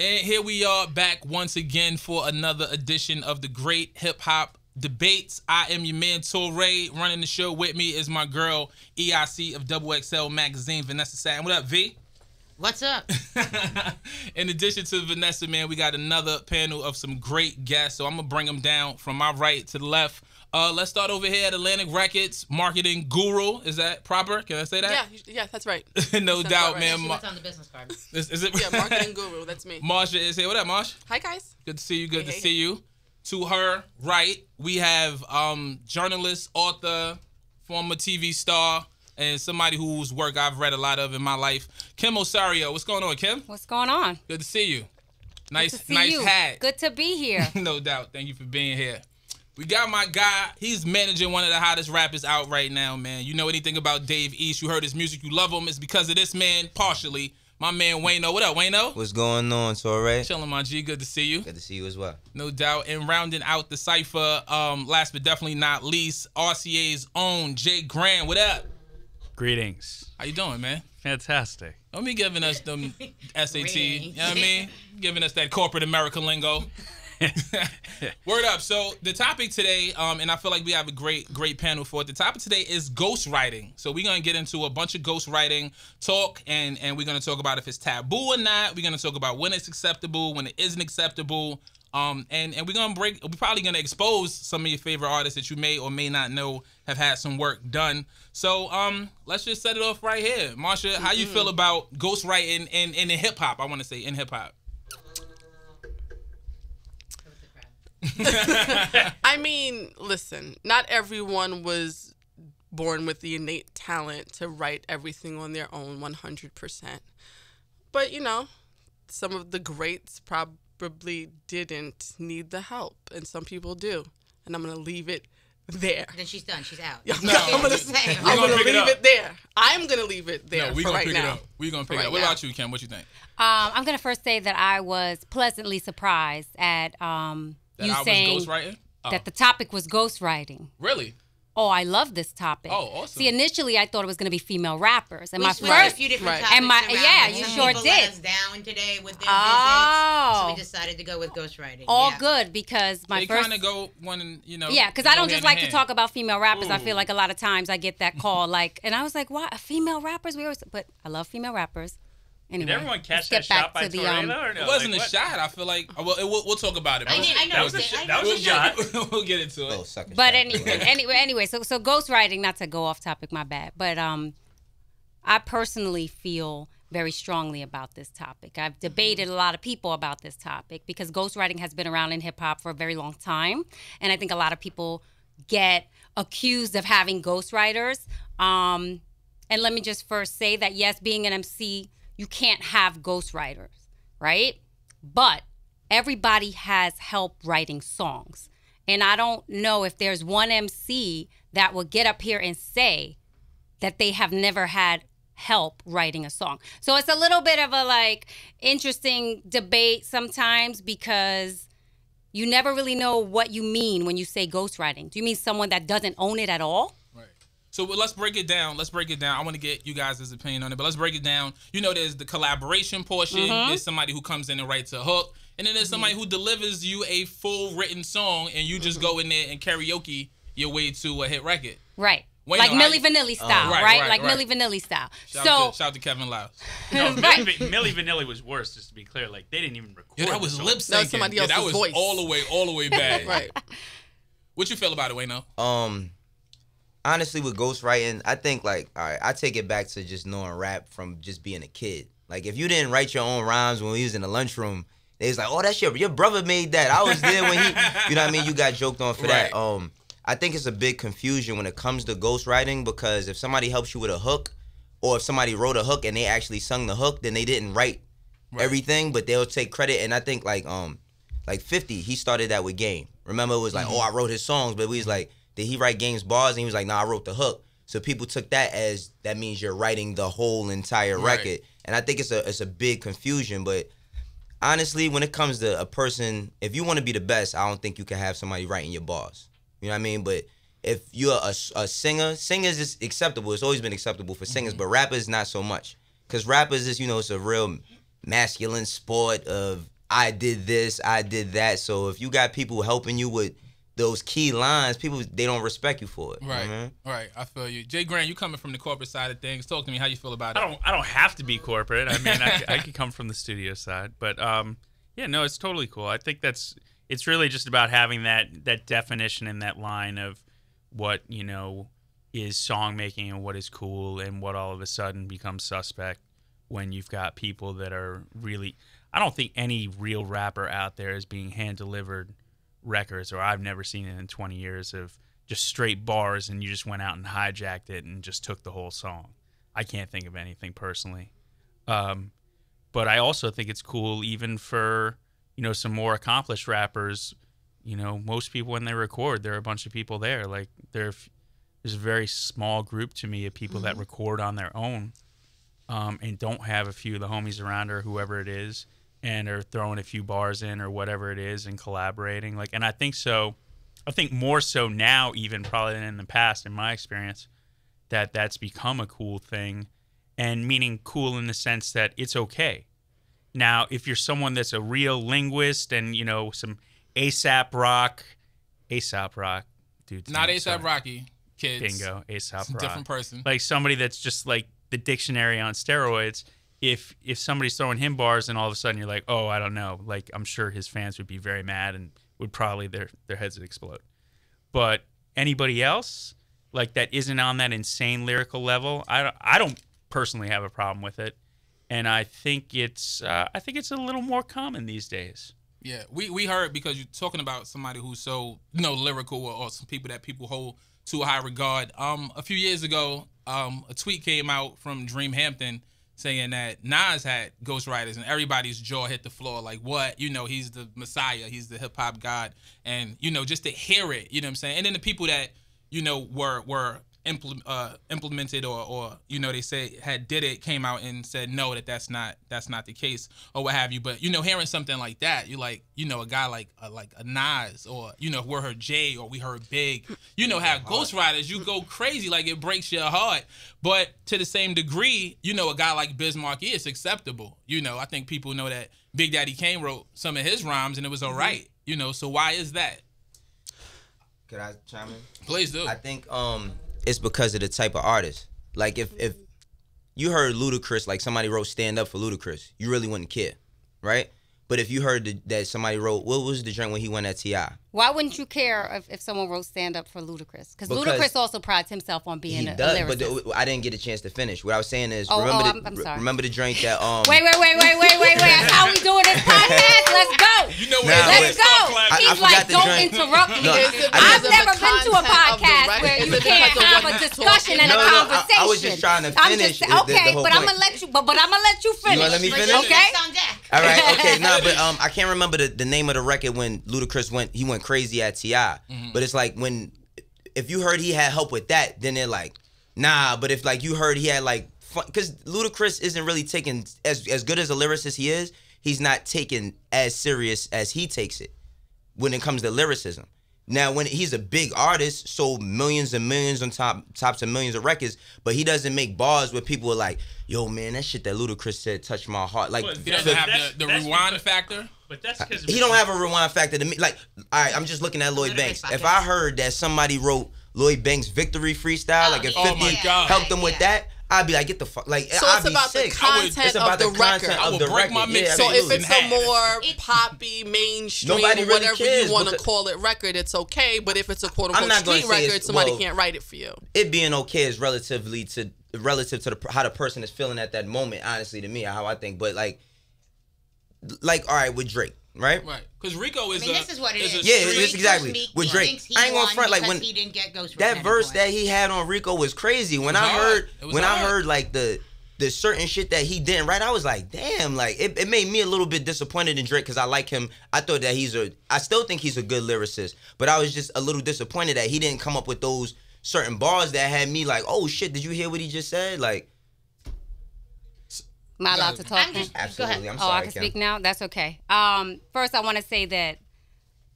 And here we are back once again for another edition of the Great Hip Hop Debates. I am your man Torae. Running the show with me is my girl EIC of Double XL Magazine, Vanessa Satten. What up, V? What's up? In addition to Vanessa, man, we got another panel of some great guests. So I'm gonna bring them down from my right to the left. Uh, let's start over here at Atlantic Records, marketing guru. Is that proper? Can I say that? Yeah, yeah, that's right. no Sounds doubt, right. man. See Ma- what's on the business card. is, is it? Yeah, marketing guru. That's me. Marsha is here. What up, Marsh? Hi guys. Good to see you. Good Hey, to hey. see you. To her right, we have um, journalist, author, former TV star, and somebody whose work I've read a lot of in my life. Kim Osorio. What's going on, Kim? What's going on? Good to see you. Nice, Good to see nice you. hat. Good to be here. no doubt. Thank you for being here. We got my guy. He's managing one of the hottest rappers out right now, man. You know anything about Dave East? You heard his music. You love him. It's because of this man, partially. My man Wayno. What up, Wayno? What's going on, Torae? Chilling, my G. Good to see you. Good to see you as well. No doubt. And rounding out the cipher, um, last but definitely not least, RCA's own J Grand. What up? Greetings. How you doing, man? Fantastic. Don't be giving us them SAT. You know what I mean? Giving us that corporate America lingo. Word up. So the topic today, um, and I feel like we have a great, great panel for it. The topic today is ghostwriting. So we're gonna get into a bunch of ghostwriting talk, and and we're gonna talk about if it's taboo or not. We're gonna talk about when it's acceptable, when it isn't acceptable. Um, and and we're gonna break. We're probably gonna expose some of your favorite artists that you may or may not know have had some work done. So um, let's just set it off right here, Marsha. How you feel about ghostwriting in in, in hip hop? I want to say in hip hop. I mean, listen, not everyone was born with the innate talent to write everything on their own 100%. But, you know, some of the greats probably didn't need the help, and some people do. And I'm going to leave it there. Then she's done. She's out. No, I'm gonna, just. I'm gonna gonna pick it leave up. it, there. I'm gonna leave it there no, we for gonna right pick now. it up. We gonna pick For it up. What now. about you, Kim? What you think? Um, I'm gonna first say that I was pleasantly surprised at um, That you I saying was ghostwriting? Oh. that the topic was ghostwriting. Really? Oh, I love this topic. Oh, awesome. See, initially I thought it was gonna be female rappers, and We my switched a first few different Right. topics And my- around, yeah, you some sure did. Let us down today with their Oh. visits, so we oh. decided to go with ghostwriting. all yeah. good because my they first kind of go one, and you know. Yeah, because I don't just like in to talk about female rappers. I feel like a lot of times I get that call, like, and I was like, "Why female rappers?" We always, but I love female rappers. Anyway, Did everyone let's catch get that back shot by to the, Torre, um, or no? It wasn't Like, a what? shot. I feel like uh, well, it, we'll, we'll talk about it. I, We'll- did, I That was a sh- that was a shot. we'll get into it. Little But anyway, anyway, anyway, so so ghostwriting, not to go off topic, my bad. But um, I personally feel very strongly about this topic. I've debated a lot of people about this topic because ghostwriting has been around in hip hop for a very long time, and I think a lot of people get accused of having ghostwriters. Um, and let me just first say that yes, being an MC, you can't have ghostwriters, right? But everybody has help writing songs. And I don't know if there's one MC that will get up here and say that they have never had help writing a song. So it's a little bit of a like interesting debate sometimes because you never really know what you mean when you say ghostwriting. Do you mean someone that doesn't own it at all? Right. So let's break it down. Let's break it down. I want to get you guys' opinion on it, but let's break it down. You know, there's the collaboration portion. Mm-hmm. There's somebody who comes in and writes a hook, and then there's mm-hmm. somebody who delivers you a full written song, and you just mm-hmm. go in there and karaoke your way to a hit record. Right. Wait, like no, Milli I- Vanilli oh, style, right, right, right, Like right. Milli Vanilli style. Shout, so out to, shout out to Kevin Liles. No, Right. Milli, Milli Vanilli was worse, just to be clear. Like, they didn't even record Yeah, that was lip syncing. That was somebody yeah, that was voice. all the way, all the way bad. Right. What you feel about it, Wayno? Um, honestly, with ghostwriting, I think like all right, I take it back to just knowing rap from just being a kid. Like if you didn't write your own rhymes when we was in the lunchroom, they was like, "Oh, that's your your brother made that." I was there when he, you know what I mean. You got joked on for that. Um, I think it's a big confusion when it comes to ghostwriting because if somebody helps you with a hook, or if somebody wrote a hook and they actually sung the hook, then they didn't write everything, but they'll take credit. And I think like um, like Fifty, he started that with Game. Remember, it was like, oh, I wrote his songs, but we was like, did he write Game's bars? And he was like, nah, I wrote the hook. So people took that as that means you're writing the whole entire Right. record. And I think it's a it's a big confusion, but honestly, when it comes to a person, if you want to be the best, I don't think you can have somebody writing your bars. You know what I mean? But if you're a, a singer, singers is acceptable. It's always been acceptable for singers, mm-hmm. but rappers not so much. Cause rappers is you know it's a real masculine sport of I did this, I did that. So if you got people helping you with those key lines, people they don't respect you for it. Right, what I right. I feel you, J Grand. You coming from the corporate side of things? Talk to me. How you feel about it? I don't I don't have to be corporate. I mean, I could come from the studio side, but um, yeah, no, it's totally cool. I think that's it's really just about having that that definition and that line of what you know is song making and what is cool and what all of a sudden becomes suspect when you've got people that are really. I don't think any real rapper out there is being hand delivered records, or I've never seen it in 20 years of just straight bars and you just went out and hijacked it and just took the whole song. I can't think of anything personally. Um, but I also think it's cool even for, you know, some more accomplished rappers. You know, most people when they record, there are a bunch of people there. Like there, there's a very small group to me of people that record on their own, um, and don't have a few of the homies around or whoever it is, and are throwing a few bars in or whatever it is and collaborating. Like, and I think so. I think more so now, even probably than in the past, in my experience, that that's become a cool thing, and meaning cool in the sense that it's okay. Now, if you're someone that's a real linguist and you know some ASAP rock, ASAP rock, dude, Not ASAP Rocky, kids. bingo, ASAP rock, Different person. like somebody that's just like the dictionary on steroids. If if somebody's throwing him bars and all of a sudden you're like, oh, I don't know, like I'm sure his fans would be very mad and would probably their their heads would explode. But anybody else like that isn't on that insane lyrical level, I don't, I don't personally have a problem with it, and I think it's uh, I think it's a little more common these days. Yeah, we we heard because you're talking about somebody who's so you know lyrical or, or some people that people hold to a high regard. Um, a few years ago, um, a tweet came out from Dream Hampton saying that Nas had ghostwriters and everybody's jaw hit the floor. Like, what? You know, he's the Messiah, he's the hip hop god, and you know, just to hear it, you know what I'm saying? And then the people that you know were were implement, uh, implemented or or you know they say had did it came out and said no that that's not that's not the case or what have you. But you know hearing something like that you like you know a guy like a, like a Nas or you know if we heard Jay or we heard Big you know how ghostwriters you go crazy like it breaks your heart. But to the same degree you know a guy like Biz Markie is acceptable. You know I think people know that Big Daddy Kane wrote some of his rhymes and it was alright you know so why is that? Could I chime in? please do. I think um it's because of the type of artist. Like if if you heard Ludacris, like somebody wrote "Stand Up" for Ludacris, you really wouldn't care, right? But if you heard the, that somebody wrote, what was the drink when he went at T.I.? Why wouldn't you care if, if someone wrote stand up for Ludacris? Because Because Ludacris also prides himself on being He a, a does, lyricist. but the, I didn't get a chance to finish. What I was saying is, Oh, remember oh, the I'm- I'm sorry. remember the drink that um. wait, wait, wait, wait, wait, wait, wait. That's how we doing this podcast. Let's go. you know Nah, Let's go. I- I He's forgot like, don't drink. interrupt me. No, I- I've never been to a content of the podcast record? where Is you can't have a discussion and No, a no, I- I was just trying to I'm finish just- the- the- the okay, whole but I'm gonna let you. But, but I'm gonna let you finish. wanna let me finish? Okay. Next on deck. All right, okay, no, but um, I can't remember the, the name of the record when Ludacris went he went crazy at Ti. Mm-hmm. But it's like when if you heard he had help with that, then they're like, nah. But if like you heard he had like because Ludacris isn't really taken as as good as a lyricist he is, he's not taken as serious as he takes it when it comes to lyricism. Now, when he's a big artist, sold millions and millions on top tops of millions of records, but he doesn't make bars where people are like, "Yo, man, that shit that Ludacris said touched my heart." Like, Well, he the- doesn't have the, the rewind because- factor But that's because he don't have a rewind factor to me. Like, all right, I'm just looking at Lloyd Banks. If. I heard that somebody wrote Lloyd Banks' victory freestyle, Oh, like if yeah. 50 Oh my God. helped them with that, I'd be like, get the fuck, like, So I'd it's be about the sick. I would- content It's about of the, the content record. I of would the break my record. mix Yeah, So if it's a more poppy, mainstream, Nobody really whatever you want to call it record, it's okay. But if it's a quote I'm unquote street record, somebody well- can't write it for you. it being okay is relatively to relative to the, how the person is feeling at that moment. Honestly, to me, how I think. But like, like all right with Drake, right? Right, because Rico is I mean, a, this is what it is. a Yeah, street- it's exactly. With Drake. he I ain't gonna front, like, when- he didn't get ghost that verse for that he had on Rico was crazy. When was I hard. heard It was when I heard like the the certain shit that he didn't write, I was like, damn, like it, it made me a little bit disappointed in Drake because I like him. I thought that he's a I still think he's a good lyricist, but I was just a little disappointed that he didn't come up with those certain bars that had me like, oh shit, did you hear what he just said? Like, Am I allowed to talk? I'm just absolutely. Go I'm oh, I can Kim. speak now. That's okay. Um, first, I want to say that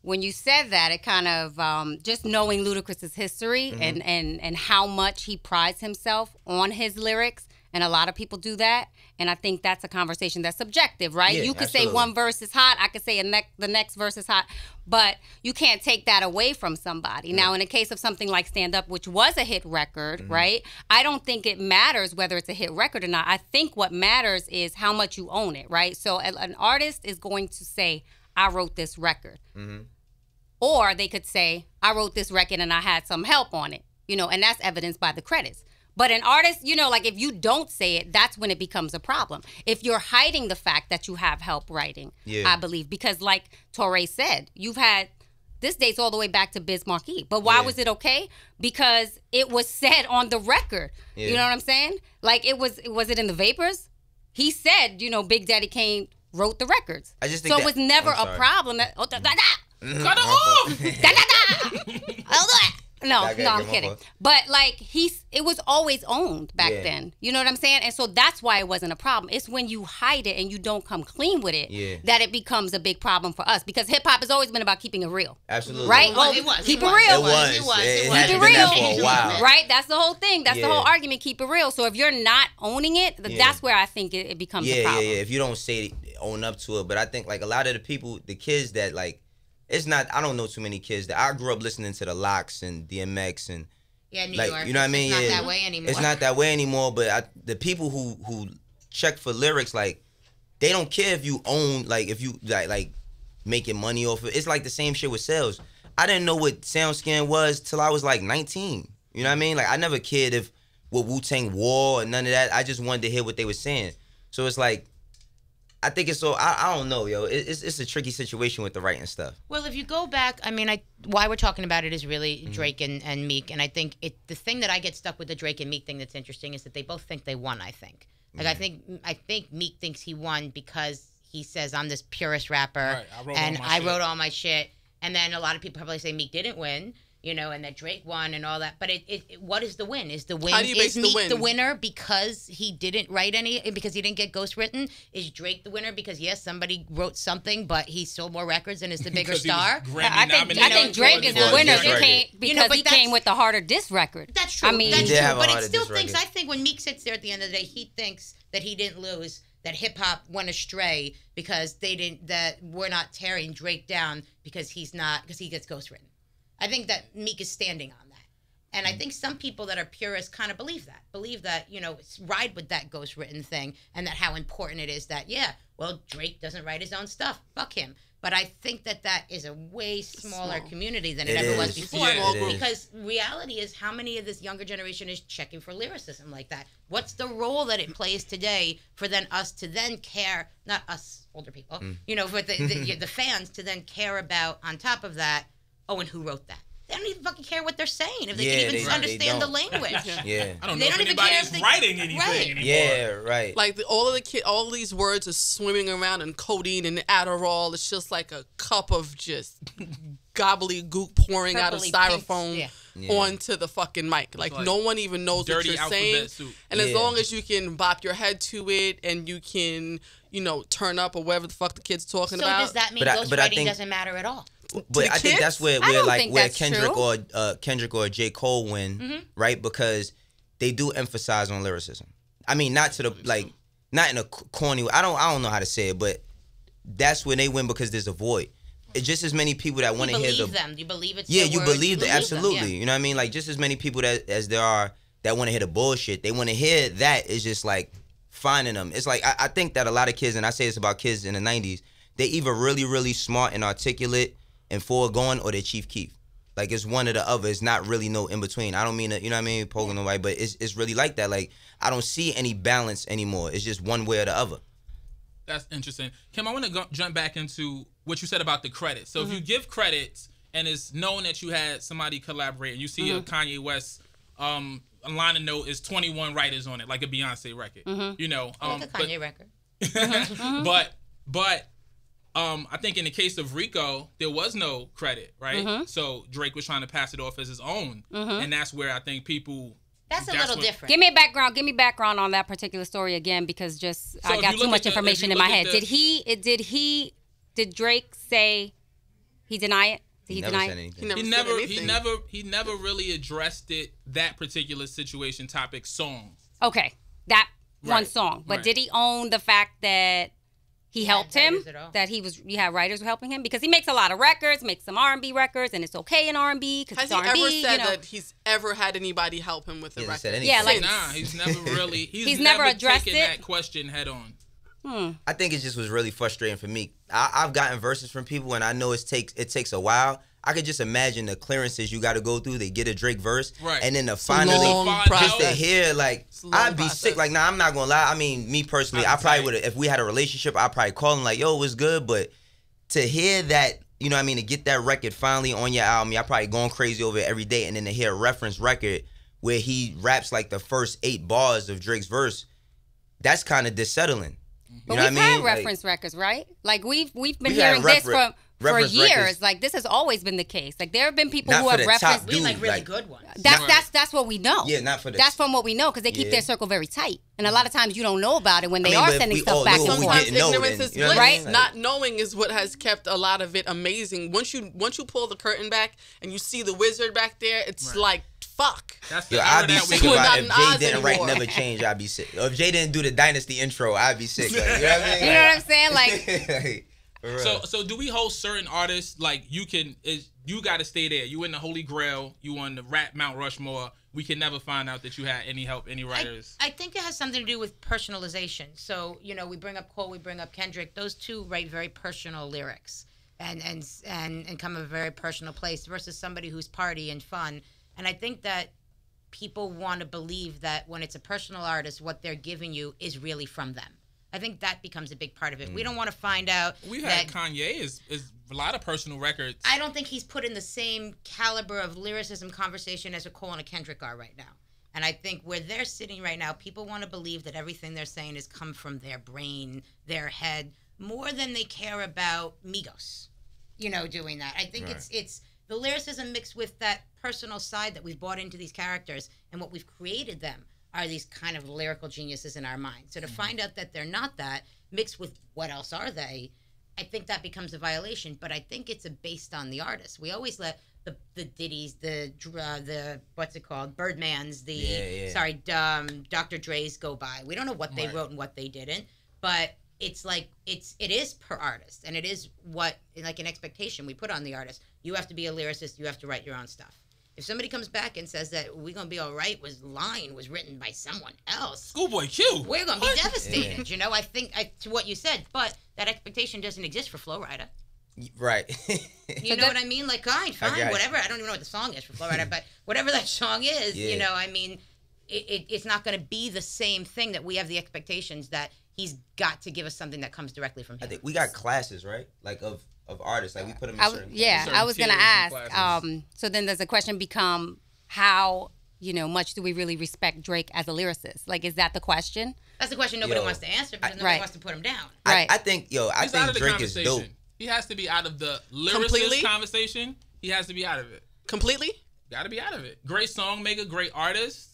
when you said that, it kind of um, just knowing Ludacris's history Mm-hmm. and and and how much he prides himself on his lyrics And a lot of people do that, and I think that's a conversation that's subjective, right? Yeah, you could say one verse is hot, I could say a neck the next verse is hot, but you can't take that away from somebody. Now, in a case of something like Stand Up, which was a hit record, Mm-hmm. right? I don't think it matters whether it's a hit record or not. I think what matters is how much you own it, right? So an artist is going to say, "I wrote this record." Or they could say, I wrote this record and I had some help on it, you know, and that's evidenced by the credits. But an artist, you know, like if you don't say it, that's when it becomes a problem. If you're hiding the fact that you have help writing, Yeah. I believe, because like Torae said, you've had this dates all the way back to Biz Markie. But why Yeah. was it okay? Because it was said on the record. Yeah. You know what I'm saying? Like it was was it in the vapors? He said, you know, Big Daddy Kane wrote the records. I just think so that- it was never a problem. That, oh, da, da, da. Cut it off. Da, da, da. I'll do it. No, no, I'm kidding. fault. But like he's, it was always owned back Yeah. then. You know what I'm saying? And so that's why it wasn't a problem. It's when you hide it and you don't come clean with it Yeah. that it becomes a big problem for us. Because hip hop has always been about keeping it real, Absolutely. right? It was, Oh, it was, keep it it real. It was. It was, It it was. has Keep it real. for a while. Right? That's the whole thing. That's the whole argument. Keep it real. So if you're not owning it, th- Yeah. that's where I think it, it becomes yeah, a yeah, problem. yeah. If you don't say it, own up to it, but I think like a lot of the people, the kids that like, it's not. I don't know too many kids that I grew up listening to the LOX and DMX and Yeah, New like York. you know what I it's mean. Not yeah, that way anymore. It's not that way anymore. But I, the people who who check for lyrics, like they don't care if you own like if you like like making money off it. It's like the same shit with sales. I didn't know what SoundScan was till I was like 19. You know what I mean? Like I never cared if what Wu Tang wore or none of that. I just wanted to hear what they were saying. So it's like. I think it's so I, I don't know, yo. It, it's it's a tricky situation with the writing stuff. Well, if you go back, I mean, I why we're talking about it is really Mm-hmm. Drake and, and Meek, and I think it the thing that I get stuck with the Drake and Meek thing that's interesting is that they both think they won. I think, like, I think I think Meek thinks he won because he says I'm this purest rapper, Right, I wrote and I shit." wrote all my shit, and then a lot of people probably say Meek didn't win. You know, and that Drake won and all that. But it, it, it- what is the win? Is the win How do you base is the Meek win? the winner because he didn't write any because he didn't get ghost written? Is Drake the winner because yes, somebody wrote something, but he sold more records and is the bigger Because he was star? I think I think Drake is the winner because right. he came, You know, but he came with the harder disc record. That's true. I mean, that's true. But it still thinks. record. I think when Meek sits there at the end of the day, he thinks that he didn't lose. That hip hop went astray because they didn't. That we're not tearing Drake down because he's not because he gets ghostwritten. I think that Meek is standing on that. And I think some people that are purists kind of believe that, believe that, you know, s- ride with that ghost written thing and that how important it is that, yeah, well, Drake doesn't write his own stuff. Fuck him. But I think that that is a way smaller Small. community than it, It ever was before. Yeah, it is. because reality is how many of this younger generation is checking for lyricism like that? What's the role that it plays today for then us to then care, not us older people, Mm. you know, for the, the, the fans to then care about on top of that, oh, and who wrote that? They don't even fucking care what they're saying if they Yeah, can even they- they understand the language. Yeah. I don't They know don't if even anybody care if they- writing anything Right. anymore. Yeah, right. Like the, all of the kid, all these words are swimming around in codeine and Adderall. It's just like a cup of just gobbledygook pouring out of Purpley styrofoam pinks, yeah. onto the fucking mic. Like, like no one even knows what you're alphabet saying. soup. And as long as you can bop your head to it and you can, you know, turn up or whatever the fuck the kid's talking So about. does that mean But I- I ghostwriting think- doesn't matter at all? But I think that's where where like where Kendrick true. or uh, Kendrick or J Cole win, Mm-hmm. right? Because they do emphasize on lyricism. I mean, not to the like, not in a corny. way. I don't I don't know how to say it, but that's when they win because there's a void. It's just as many people that want to hear the them. You believe it's yeah, you words. believe that them, absolutely. yeah. You know what I mean? Like just as many people that as there are that want to hear the bullshit, they want to hear that. It's just like finding them. It's like I, I think that a lot of kids, and I say this about kids in the '90s, they either really really smart and articulate and foregoing, or they're Chief Keef. Like it's one or the other. It's not really no in between. I don't mean to, you know what I mean, poking nobody, but it's it's really like that. Like I don't see any balance anymore. It's just one way or the other. That's interesting. Kim, I want to go, jump back into what you said about the credits. So if Mm-hmm. you give credits and it's known that you had somebody collaborate, and you see a Mm-hmm. Kanye West um, a line of note is 21 writers on it, like a Beyonce record. You know, um, Like a but- Kanye record. but but um, I think in the case of Rico, there was no credit, right? So Drake was trying to pass it off as his own, and that's where I think people. That's a That's little what- different. Give me a background. Give me background on that particular story again, because just So I got too much the- information in my head. the- did he? it- Did he? Did Drake say he deny it? Did he, Never deny it? anything. He never He said never, he never, he never really addressed it that particular situation, topic, song. Okay, that one song. But Right. did he own the fact that he He helped him? writers at all. That he was, you had writers helping him because he makes a lot of records, makes some R and B records, and it's okay in R and B because Has it's he R and ever said You know, that he's ever had anybody help him with the record? Yeah, like- Nah, he's never really. He's, He's never addressed taken it? that question head on. Hmm. I think it just was really frustrating for me. I, I've gotten verses from people, and I know it takes it takes a while. I could just imagine the clearances you got to go through to get a Drake verse, Right. and then to a finally just to hear like I'd be process. sick. Like, nah, I'm not gonna lie. I mean, me personally, I I'd probably would have if we had a relationship. I'd probably call him like, "Yo, what's good?" But to hear that, you know, what I mean, to get that record finally on your album, y'all probably going crazy over it every day, and then to hear a reference record where he raps like the first eight bars of Drake's verse, that's kind of dissettling. You But know we've what I mean? had Like- reference records, right? Like we've we've been We've hearing this from for years. records. Like this has always been the case. Like there have been people Not who for have the referenced. top We like really like- good ones. That's Right. that's that's what we know. Yeah, not for the- That's from what we know because they keep Yeah. their circle very tight, and a lot of times you don't know about it when they mean, are sending stuff back knew, and we forth. Sometimes didn't ignorance is you know what bliss. I mean? Like- Not knowing is what has kept a lot of it amazing. Once you once you pull the curtain back and you see the wizard back there, it's Right. like fuck. That's the Yo, I'd be sick We're live not about if in Jay didn't write. Never Change, I'd be sick. If Jay didn't do the Dynasty intro, I'd be sick. Like, you know what I mean? You know what I'm saying? Like Like. So, so do we hold certain artists like you can? Is you got to stay there? You in the Holy Grail? You on the Rap Mount Rushmore? We can never find out that you had any help, any I, writers. I think it has something to do with personalization. So you know, we bring up Cole, we bring up Kendrick. Those two write very personal lyrics, and and and and come from a very personal place versus somebody who's party and fun. And I think that people want to believe that when it's a personal artist, what they're giving you is really from them. I think that becomes a big part of it. We mm. don't want to find out we that had Kanye is is a lot of personal records. I don't think he's put in the same caliber of lyricism conversation as a Cole and a Kendrick are right now. And I think where they're sitting right now, people want to believe that everything they're saying has come from their brain, their head, more than they care about Migos. You know, doing that. I think it's it's the lyricism mixed with that personal side that we've brought into these characters and what we've created them are these kind of lyrical geniuses in our mind. So to find out that they're not that, mixed with what else are they, I think that becomes a violation. But I think it's a based on the artist. We always let the the Diddys, the uh, the what's it called, Birdman's, the Yeah, yeah. sorry, um, Dr. Dre's go by. We don't know what they Right. wrote and what they didn't, but it's like it's it is per artist, and it is what like an expectation we put on the artist. You have to be a lyricist. You have to write your own stuff. If somebody comes back and says that we're Gonna Be All Right" was line was written by someone else, Schoolboy Q. we're gonna be devastated. You know, I think I, to what you said, but that expectation doesn't exist for Flo Rida. right. You So know that- what I mean? Like, fine, fine, got you. whatever. I don't even know what the song is for Flo Rida, but whatever that song is, Yeah. you know, I mean, it, it, it's not going to be the same thing that we have the expectations that he's got to give us something that comes directly from him. I think we got classes, right? Like of of artists. Like we put them in I w- certain. yeah, certain I was gonna ask. Um, so then does the question become how you know much do we really respect Drake as a lyricist? Like, is that the question? That's the question nobody Yo, wants to answer because nobody Right. wants to put him down. I, Right. I think yo, I He's out think of the Drake is conversation. dope. He has to be out of the lyricist Completely? conversation. He has to be out of it. Completely? Got to be out of it. Great song maker, great artist,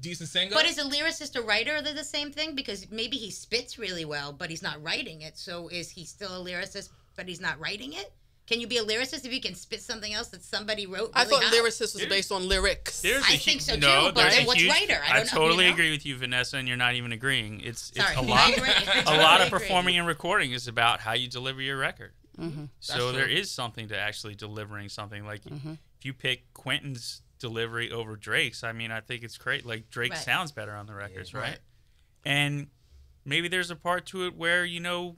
decent singer. But is a lyricist a writer? Are they the same thing? Because maybe he spits really well, but he's not writing it. So is he still a lyricist, but he's not writing it? Can you be a lyricist if you can spit something else that somebody wrote? I thought hot? lyricist was based on lyrics. There's I a think so too, no, but there's then what's huge- writer? I I, don't know, totally you know? agree with you, Vanessa, and you're not even agreeing. It's it's Sorry, a I lot. agree. I a lot of performing and recording is about how you deliver your record. Mm-hmm. So That's there true. is something to actually delivering something. Like Mm-hmm. if you pick Quentin's delivery over Drake's, I mean, I think it's great. Like Drake Right. sounds better on the records, right? Right. And maybe there's a part to it where you know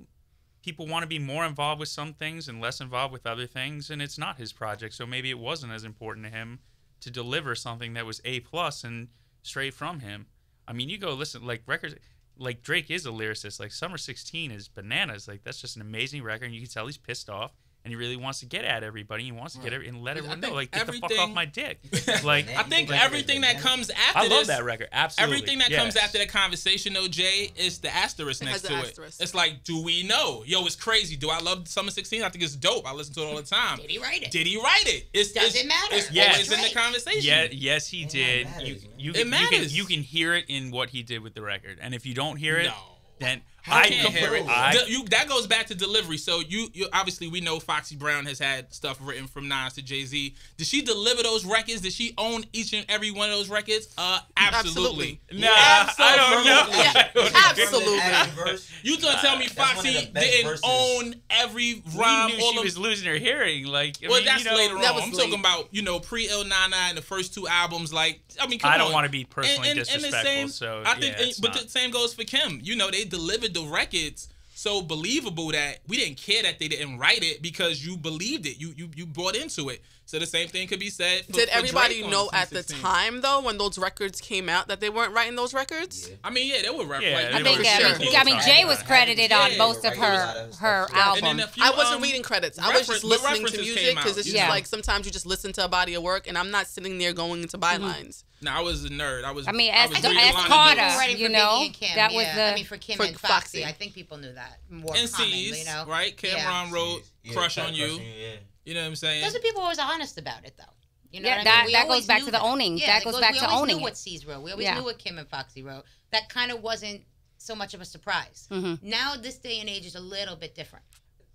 people want to be more involved with some things and less involved with other things, and it's not his project. So maybe it wasn't as important to him to deliver something that was a plus and straight from him. I mean, you go listen like records. Like Drake is a lyricist. Like Summer 16 is bananas. Like that's just an amazing record, and you can tell he's pissed off, and he really wants to get at everybody. He wants to get every, and let I everyone know, like get the fuck off my dick. Like I think Like- everything that comes after I this, love that record. Absolutely. Everything that Yes. comes after the conversation, though, Jay, is the asterisk It next has to an it. asterisk. It's like, do we know? Yo, it's crazy. Do I love Summer 16? I think it's dope. I listen to it all the time. Did he write it? Did he write it? It's, Does it's, it matter? It's Yes. always in the conversation. Yeah, yes, he It did. matters, you you, It can, you can matters. you can hear it in what he did with the record, and if you don't hear it, No. then I can't hear it. I- De- you, that goes back to delivery. So you, you obviously we know Foxy Brown has had stuff written from Nas to Jay Z. Did she deliver those records? Did she own each and every one of those records? Uh, absolutely. Absolutely. Nah, I don't know. Absolutely. Yeah, absolutely. You gonna tell me That's one of Foxy didn't verses. own every We rhyme? knew all she of- was losing her hearing. Like, I well, mean, that's you know, later on. That was I'm late. talking about you know pre Ill Na Na and the first two albums. Like, I mean, come I on. don't want to be personally And- and- and the disrespectful. same- so I think, yeah, it's but not. the same goes for Kim. You know, they delivered the records so believable that we didn't care that they didn't write it because you believed it. You you you bought into it. So the same thing could be said. For, Did for everybody Drake know at the time though when those records came out that they weren't writing those records? I mean, yeah, they were rap. Yeah, like, they I were think, for I sure. mean, I mean, Jay was credited on most of her a lot of her stuff. And album. few, I wasn't um, reading credits. I was just listening to music because it's just Yeah. like sometimes you just listen to a body of work, and I'm not sitting there going into bylines. No, I was a nerd. I was. I mean, I as- was as reading line of Carter, you know, Biggie and Kim, that was yeah. the- I mean, for Kim For and Foxy, Foxy. I think people knew that more And commonly, Cease, you know? right? Cam'ron wrote Yeah, "Crush Crush on You." yeah. You know what I'm saying? Those are people always honest about it, though. You know Yeah, what I that- mean? We that goes back to the owning. Yeah, That goes goes- back we to always owning knew it. what Cease wrote. We always Yeah. knew what Kim and Foxy wrote. That kind of wasn't so much of a surprise. Mhm. Now, this day and age is a little bit different.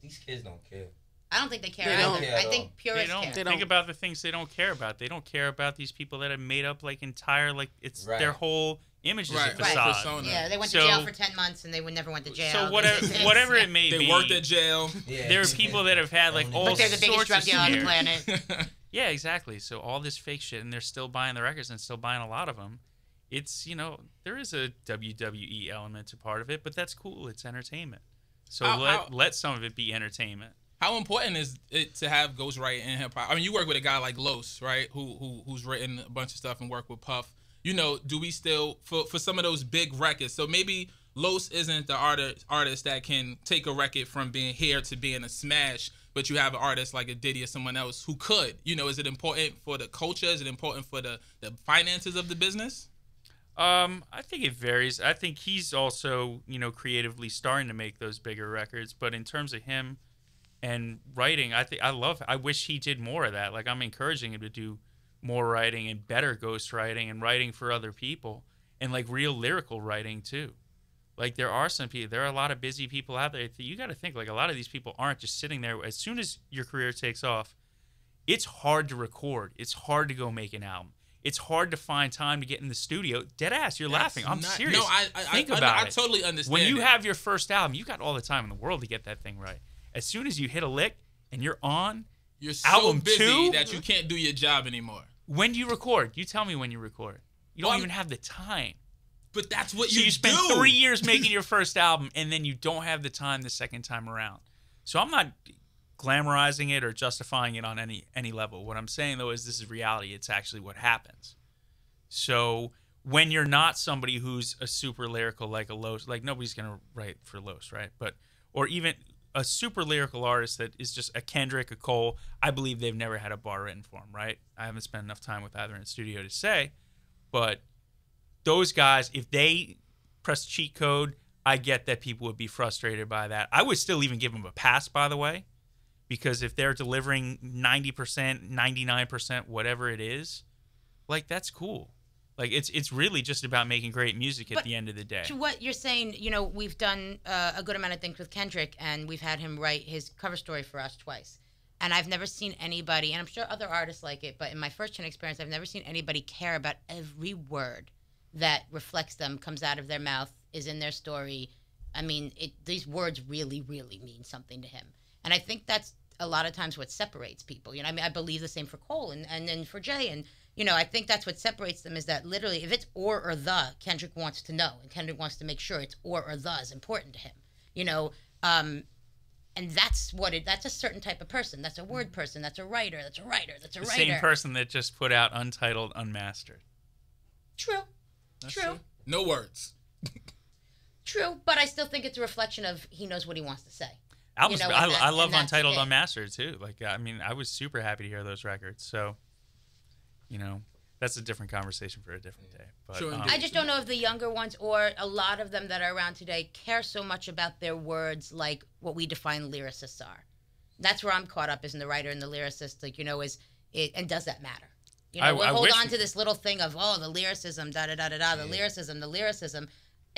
These kids don't care. I don't think they care They don't care I think all. purists they don't care. They think don't. about the things they don't care about. They don't care about these people that have made up like entire like it's Right. their whole image is Right, a right. facade. Persona. Yeah, they went So- to jail for 10 months and they would never went to jail. So whatever whatever it may They be, they worked at jail. Yeah. there are people that have had like all But they're the biggest sorts drug of dealer on the planet. Yeah, exactly. So all this fake shit, and they're still buying the records and still buying a lot of them. It's you know there is a WWE element to part of it, but that's cool. It's entertainment. So How- let how- let some of it be entertainment. How important is it to have ghostwriting in hip hop? I mean, you work with a guy like Los, right? Who who who's written a bunch of stuff and worked with Puff. You know, do we still for for some of those big records? So maybe Los isn't the artist artist that can take a record from being here to being a smash, but you have an artist like a Diddy or someone else who could. You know, is it important for the culture? Is it important for the the finances of the business? Um, I think it varies. I think he's also, you know, creatively starting to make those bigger records. But in terms of him and writing, I think I love. I wish he did more of that. Like I'm encouraging him to do more writing and better ghost writing and writing for other people and like real lyrical writing too. Like there are some people, there are a lot of busy people out there. You got to think like a lot of these people aren't just sitting there. As soon as your career takes off, it's hard to record. It's hard to go make an album. It's hard to find time to get in the studio. Dead ass, you're laughing. I'm Not- serious. No, I I, think I, about I, it. I totally understand. when you it. have your first album, you got all the time in the world to get that thing right. As soon as you hit a lick and you're on, you're so album busy two? that you can't do your job anymore. when do you record? You tell me when you record. You don't Well, even have the time. But that's what So you, you spend do. three years making your first album, and then you don't have the time the second time around. So I'm not glamorizing it or justifying it on any any level. What I'm saying though is this is reality. It's actually what happens. So when you're not somebody who's a super lyrical like a Los, like nobody's gonna write for Los, right? But or even a super lyrical artist that is just a Kendrick, a Cole. I believe they've never had a bar written for them, right? I haven't spent enough time with either in the studio to say, but those guys, if they press cheat code, I get that people would be frustrated by that. I would still even give them a pass, by the way, because if they're delivering 90%, 99%, whatever it is, like that's cool. Like it's it's really just about making great music at But the end of the day. To what you're saying, you know, we've done uh, a good amount of things with Kendrick, and we've had him write his cover story for us twice. And I've never seen anybody, and I'm sure other artists like it, but in my first gen experience, I've never seen anybody care about every word that reflects them, comes out of their mouth, is in their story. I mean, it, these words really, really mean something to him. And I think that's a lot of times what separates people. You know, I mean, I believe the same for Cole and, and then for Jay. And, you know, I think that's what separates them is that literally, if it's or or the, Kendrick wants to know. And Kendrick wants to make sure it's or or the is important to him. You know, um, and that's what it, that's a certain type of person. That's a word person. That's a writer. That's a writer. That's a the writer. same person that just put out Untitled Unmastered. True. That's True. No words. True. But I still think it's a reflection of he knows what he wants to say. Albums, know, I, that- I love Untitled it. Unmastered too. Like I mean, I was super happy to hear those records. So, you know, that's a different conversation for a different day. But Sure, um. I just don't know if the younger ones or a lot of them that are around today care so much about their words like what we define lyricists are. That's where I'm caught up is in the writer and the lyricist. Like you know, is it and does that matter? You know, I- we I hold on to this little thing of oh the lyricism, da da da da da, the lyricism, the lyricism.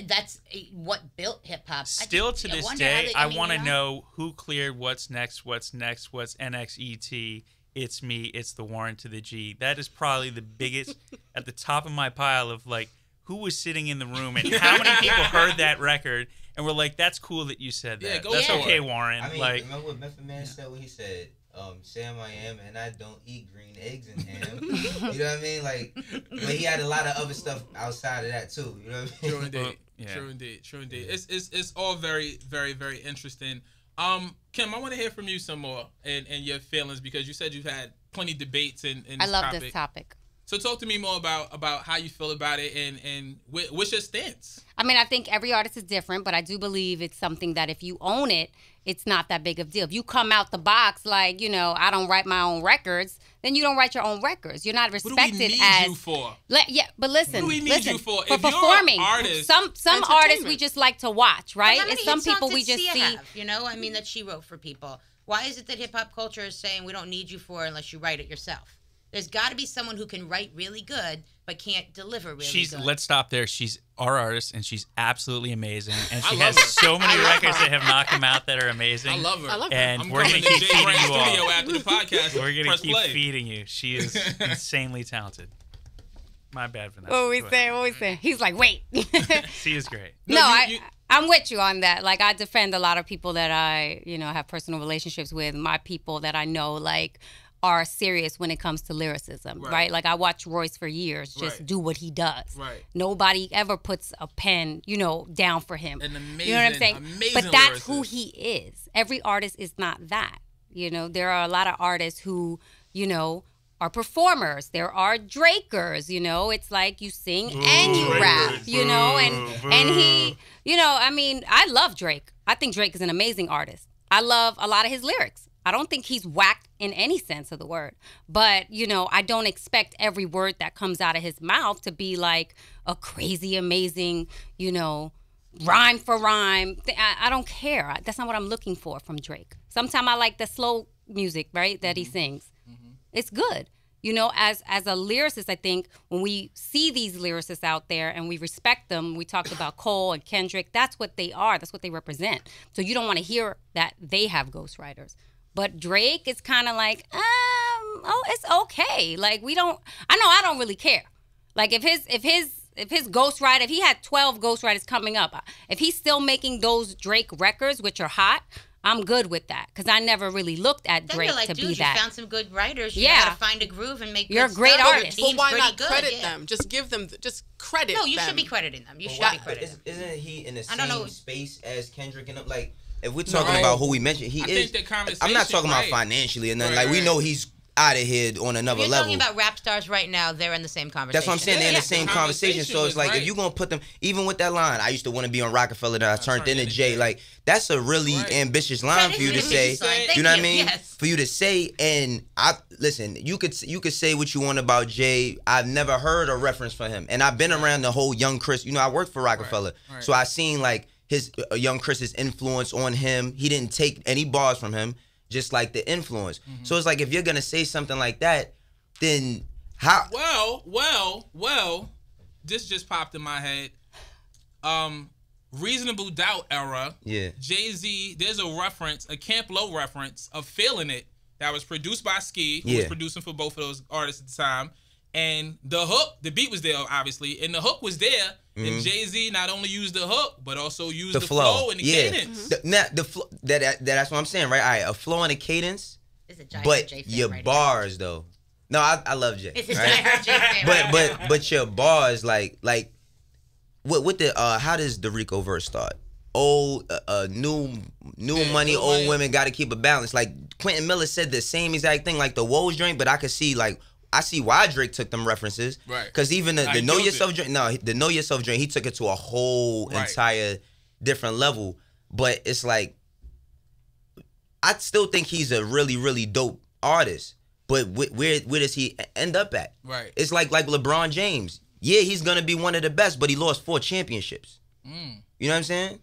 that's what built hip hop. Still to I this wonder day, they- I, mean, want to you know who cleared what's next, what's next, what's NXET. It's me, it's the Warren to the G. That is probably the biggest at the top of my pile of like who was sitting in the room and how many people heard that record and were like, "That's cool that you said that. Yeah, go That's for it." okay, Warren." I mean, like, remember what Method Man said when he said, um, Sam I am and I don't eat green eggs and ham. you know what I mean? Like but he had a lot of other stuff outside of that too. You know what I mean? True indeed. Well, yeah. True indeed. True indeed. It's, it's it's all very very very interesting. Um, Kim, I want to hear from you some more and, and your feelings because you said you've had plenty debates in, in I love topic. this topic. So talk to me more about about how you feel about it and and wh- what's your stance? I mean, I think every artist is different, but I do believe it's something that if you own it, it's not that big of a deal. If you come out the box like, you know, I don't write my own records, then you don't write your own records. You're not What do we respected need as you for? Le- yeah, but listen, do we need listen, you for? for If you're an performing. artist- some some artists we just like to watch, right? And some people we just see. have, you know, I mean, that she wrote for people. Why is it that hip hop culture is saying we don't need you for unless you write it yourself? There's got to be someone who can write really good but can't deliver really she's good. let's stop there. She's our artist and she's absolutely amazing. And she has her. so many records that have not come out that are amazing. I love her. I love her. And I'm we're gonna keep feeding you all. After the podcast. We're gonna keep play. feeding you. She is insanely talented. My bad for that. What we Go say? What we say? He's like, wait. She is great. No, you- I, you- I'm with you on that. Like, I defend a lot of people that I, you know, have personal relationships with. My people that I know, like, are serious when it comes to lyricism, Right. right? Like, I watched Royce for years just Right. do what he does. Right. Nobody ever puts a pen, you know, down for him. An you know what I'm saying? amazing but that's who he is. Every artist is not that. You know, there are a lot of artists who, you know, are performers. There are Drakers, you know. It's like you sing and you rap, you know, and and he, you know, I mean, I love Drake. I think Drake is an amazing artist. I love a lot of his lyrics. I don't think he's whacked in any sense of the word. But, you know, I don't expect every word that comes out of his mouth to be like a crazy amazing, you know, rhyme for rhyme. I, I don't care. That's not what I'm looking for from Drake. Sometimes I like the slow music, right, that he mm-hmm. sings. Mm-hmm. It's good. You know, as as a lyricist, I think when we see these lyricists out there and we respect them, we talked about Cole and Kendrick. That's what they are. That's what they represent. So you don't want to hear that they have ghostwriters. But Drake is kind of like, um, oh, it's okay. Like we don't. I know I don't really care. Like if his if his if his ghostwriter, if he had 12 ghostwriters coming up, if he's still making those Drake records, which are hot, I'm good with that because I never really looked at Drake you're like, to dude, be you that. found some good writers. You Yeah. know how to find a groove and make. You're good a great stuff. Artist. team's But why pretty not good, credit yeah. them? Just give them, just credit. No, you them. should be crediting them. You should Why- be crediting is- them. Isn't he in the same know. space as Kendrick and them? Like, if we're talking No. about who we mentioned, he I is. think the I'm not conversation, talking about financially and nothing. Right, like, we know he's out of here on another You're level. talking about rap stars right now. They're in the same conversation. That's what I'm saying. They're in the same the conversation. conversation So it's like right. if you're gonna put them, even with that line, I used to want to be on Roc-A-Fella, then I turned turned into into Jay. Jay. Like that's a really Right. ambitious line for you to say. Thank You know what I mean? Yes. For you to say, and I listen. You could you could say what you want about Jay. I've never heard a reference for him, and I've been around the whole Young Chris. You know, I worked for Roc-A-Fella, right. so I seen like his uh, Young Chris's influence on him. He didn't take any bars from him, just like the influence. Mm-hmm. So it's like if you're gonna say something like that, then how? Well, well, well, this just popped in my head. Um, Reasonable Doubt era. Yeah. Jay Z, there's a reference, a Camp Lo reference of Feeling It that was produced by Ski, who was producing for both of those artists at the time. And the hook, the beat was there, obviously, and the hook was there. And Jay Z not only used the hook, but also used Mm-hmm. the, the, flow. flow and the yeah. cadence. The, now, the flow, that, that that's what I'm saying, right? All right, a flow and a cadence, It's a giant but your right here. bars though. No, I, I love Jay. It's a right? giant Jay but but but your bars like like what what the uh how does the Rico verse start? Old uh, uh new new Yeah, money, new old money. women got to keep a balance. Like Quentin Miller said the same exact thing, like the woes drink, but I could see like. I see why Drake took them references, Right. Because even the, the know yourself it. drink, no, the know yourself drink, he took it to a whole Right. entire different level. But it's like I still think he's a really, really dope artist. But wh- where where does he end up at? Right. It's like like LeBron James. Yeah, he's gonna be one of the best, but he lost four championships. Mm. You know what I'm saying?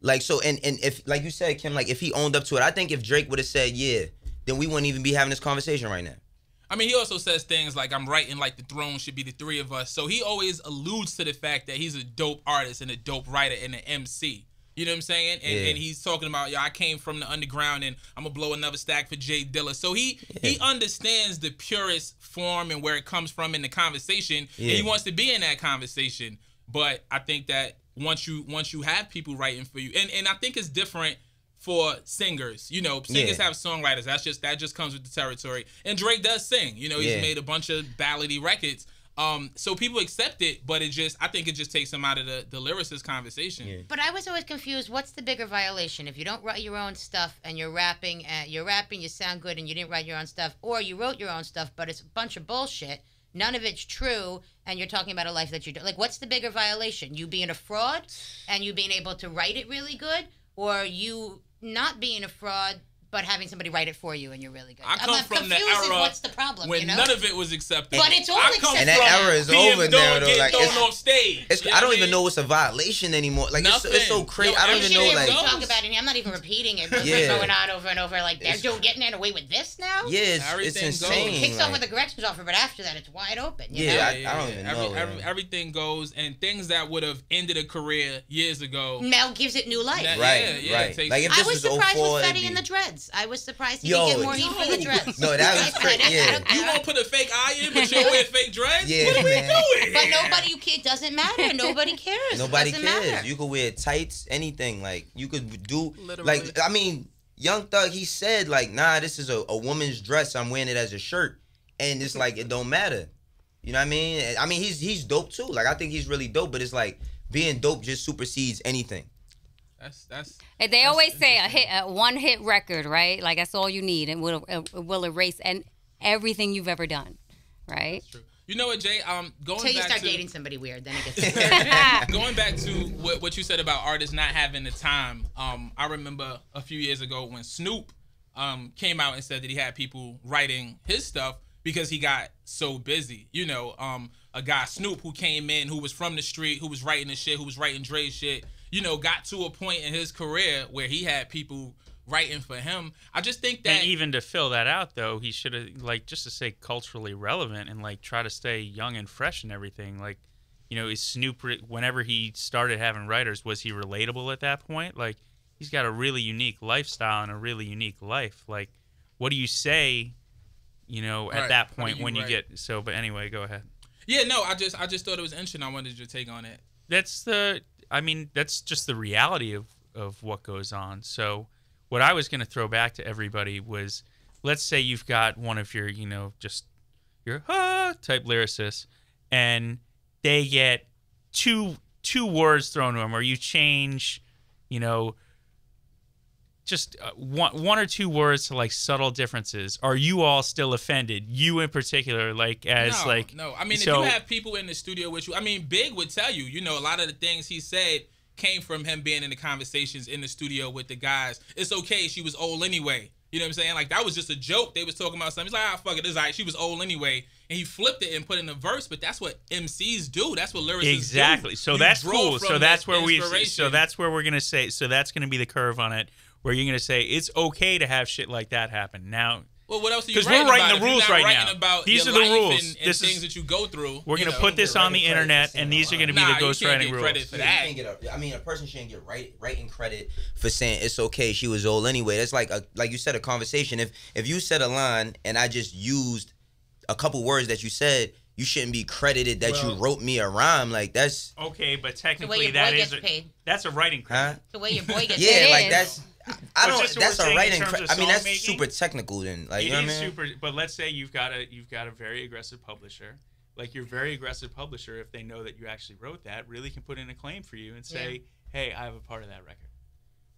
Like so, and and if like you said, Kim, like if he owned up to it, I think if Drake would have said yeah, then we wouldn't even be having this conversation right now. I mean, he also says things like, I'm writing like the throne should be the three of us. So he always alludes to the fact that he's a dope artist and a dope writer and an MC. You know what I'm saying? And, Yeah. and he's talking about, yo, I came from the underground and I'm gonna blow another stack for J Dilla. So he he understands the purest form and where it comes from in the conversation. And he wants to be in that conversation. But I think that once you once you have people writing for you, and, and I think it's different for singers. You know, singers Yeah. have songwriters. That's just that just comes with the territory. And Drake does sing. You know, he's Yeah. made a bunch of ballady records. Um, so people accept it, but it just I think it just takes them out of the, the lyricist conversation. Yeah. But I was always confused. What's the bigger violation? If you don't write your own stuff and you're rapping, and you're rapping, you sound good, and you didn't write your own stuff, or you wrote your own stuff, but it's a bunch of bullshit. None of it's true, and you're talking about a life that you don't Like, what's the bigger violation? You being a fraud, and you being able to write it really good, or you not being a fraud but having somebody write it for you and you're really good? I I'm, come I'm from the confused as era what's the problem? when you know? none of it was accepted. But it's all I come acceptable. And that from era is being over dog now, though. getting Like, thrown it's- off stage. It's, I don't what even know what's a violation anymore. Like it's, it's so crazy. Yo, I don't every even shit know. it Like goes. talk about it. I'm not even repeating it. What's Yeah. going on over and over? Like they're It's- doing getting away with this now. yeah, it's, it's Everything goes. insane. It kicks off with the corrections offer, but after that, it's wide open. You Yeah, know? I- I don't even Every- know, every- everything goes, and things that would have ended a career years ago. Mel gives it new life. Right, yeah, yeah, right. Like if I this was was surprised 04, with it'd Fetty and the Dreads. I was surprised he Yo, didn't get more heat for the no. Dreads. No, that was I- cra- I- I yeah. don't You care. won't put a fake eye in, but you'll wear fake dreads? Yeah, what are we doing? But nobody, you can't. Doesn't matter. Nobody cares. Nobody doesn't cares. Matter. You could wear tights, anything. Like you could do. Literally. Like I mean, Young Thug, he said like, nah, this is a, a woman's dress. I'm wearing it as a shirt, and it's like it don't matter. You know what I mean? I mean, he's he's dope too. Like I think he's really dope, but it's like being dope just supersedes anything. That's that's And they always say a hit, a one hit record, right? Like that's all you need, and will it will erase and everything you've ever done, right? true. You know what, Jay? Um, going Until you back start to dating somebody weird, then it gets. going back to what, what you said about artists not having the time. Um, I remember a few years ago when Snoop um came out and said that he had people writing his stuff because he got so busy. You know, um, a guy Snoop who came in who was from the street, who was writing the shit, who was writing Dre shit. You know, got to a point in his career where he had people writing for him. I just think that And even to fill that out, though, he should have like just to stay culturally relevant and like try to stay young and fresh and everything. Like, you know, is Snoop whenever he started having writers, was he relatable at that point? Like, he's got a really unique lifestyle and a really unique life. Like, what do you say? You know, at Right. that point you when you get so. But anyway, go ahead. yeah, no, I just I just thought it was interesting. I wanted your take on it. that's the i mean that's just the reality of of what goes on. So what i was going to throw back to everybody was let's say you've got one of your you know just your ah type lyricists and they get two two words thrown to them or you change you know just uh, one one or two words to like subtle differences are you all still offended you in particular like as no, like no. I mean, so- if you have people in the studio with you, I mean, Big would tell you. You know, a lot of the things he said came from him being in the conversations in the studio with the guys. It's okay. She was old anyway. You know what I'm saying? Like that was just a joke. They was talking about something. He's like, ah, fuck it. It's alright. She was old anyway, and he flipped it and put in a verse. But that's what MCs do. That's what lyricists do. exactly so You that's cool so that's where we so that's where we're gonna say so that's gonna be the curve on it where you're gonna say it's okay to have shit like that happen now Well, what else are you 'Cause we're writing writing about the if you're rules not right now. About These your are the life rules. And, and This things is- that you go through. we're gonna put this on the internet and these are gonna be Nah, the you can't ghostwriting get rules credit for Yeah, that. you can't get a, I mean, a person shouldn't get write, writing credit for saying it's okay. She was old anyway. That's like a like you said a conversation. If if you said a line and I just used a couple words that you said, you shouldn't be credited that Well- you wrote me a rhyme. Like that's okay but the way technically your that boy is a, paid. that's a writing credit huh? The way your boy gets Yeah, paid. like that's. I But don't. just That's a saying in writing. terms cre- of I mean, that's song-making, super technical. Then, like It you know is what I mean? super, but let's say you've got a you've got a very aggressive publisher. Like your very aggressive publisher, if they know that you actually wrote that, really can put in a claim for you and say, "Hey, I have a part of that record."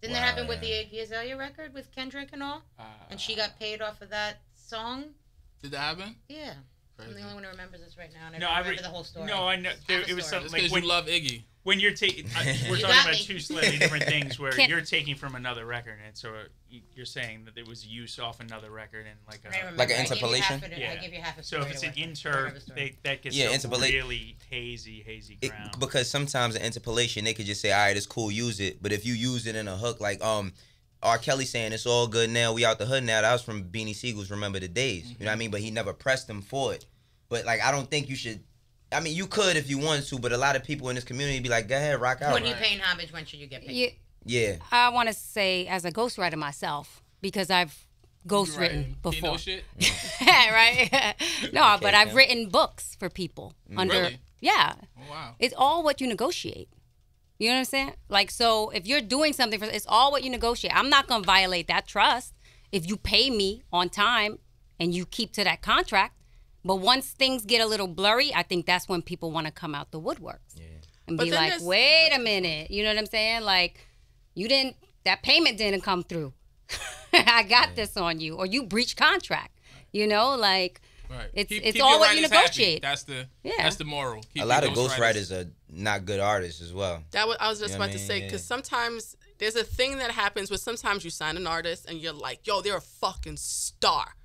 Didn't that Wow, happen with the. Iggy Azalea record with Kendrick and all? Uh, And she got paid off of that song? Did that happen? Yeah. I'm the only one who remembers this right now, and I No, don't I remember re- the whole story. No, I know there, it was story. something Just like because when you love Iggy. When you're taking we're You talking about me. two slightly different things where Can- you're taking from another record and so uh, you- you're saying that it was use off another record and like a. Like an I give you interpolation? half of yeah I give you half a so if it's an work inter remember the story. they, that gets Yeah, so interpolate- really hazy hazy It- ground because sometimes an interpolation they could just say, all right, it's cool, use it. But if you use it in a hook, like um, R. Kelly saying it's all good now, we out the hood now. That was from Beanie Sigel's Remember the Days. You know what I mean? But he never pressed him for it. But like I don't think you should I mean you could if you wanted to, but a lot of people in this community be like, go ahead, rock out. When you paying homage, when should you get paid? You, Yeah. I want to say as a ghostwriter myself because I've ghostwritten Right. before. Keno shit. right? no, but I've yeah. written books for people mm. under. Really? Yeah, Oh, wow. it's all what you negotiate. You know what I'm saying? Like, so if you're doing something for, it's all what you negotiate. I'm not gonna violate that trust if you pay me on time and you keep to that contract. But once things get a little blurry, I think that's when people want to come out the woodworks and But be like, there's- "Wait a minute," you know what I'm saying? Like, you didn't that payment didn't come through. I got this on you, or you breached contract. You know, like Right. It's- Keep- it's keep all what you writers happy. negotiate. That's the Yeah. that's the moral. Keep A lot of ghostwriters- ghostwriters are not good artists as well. That was, I was just You know about what to say because Yeah. sometimes there's a thing that happens where sometimes you sign an artist and you're like, yo, they're a fucking star.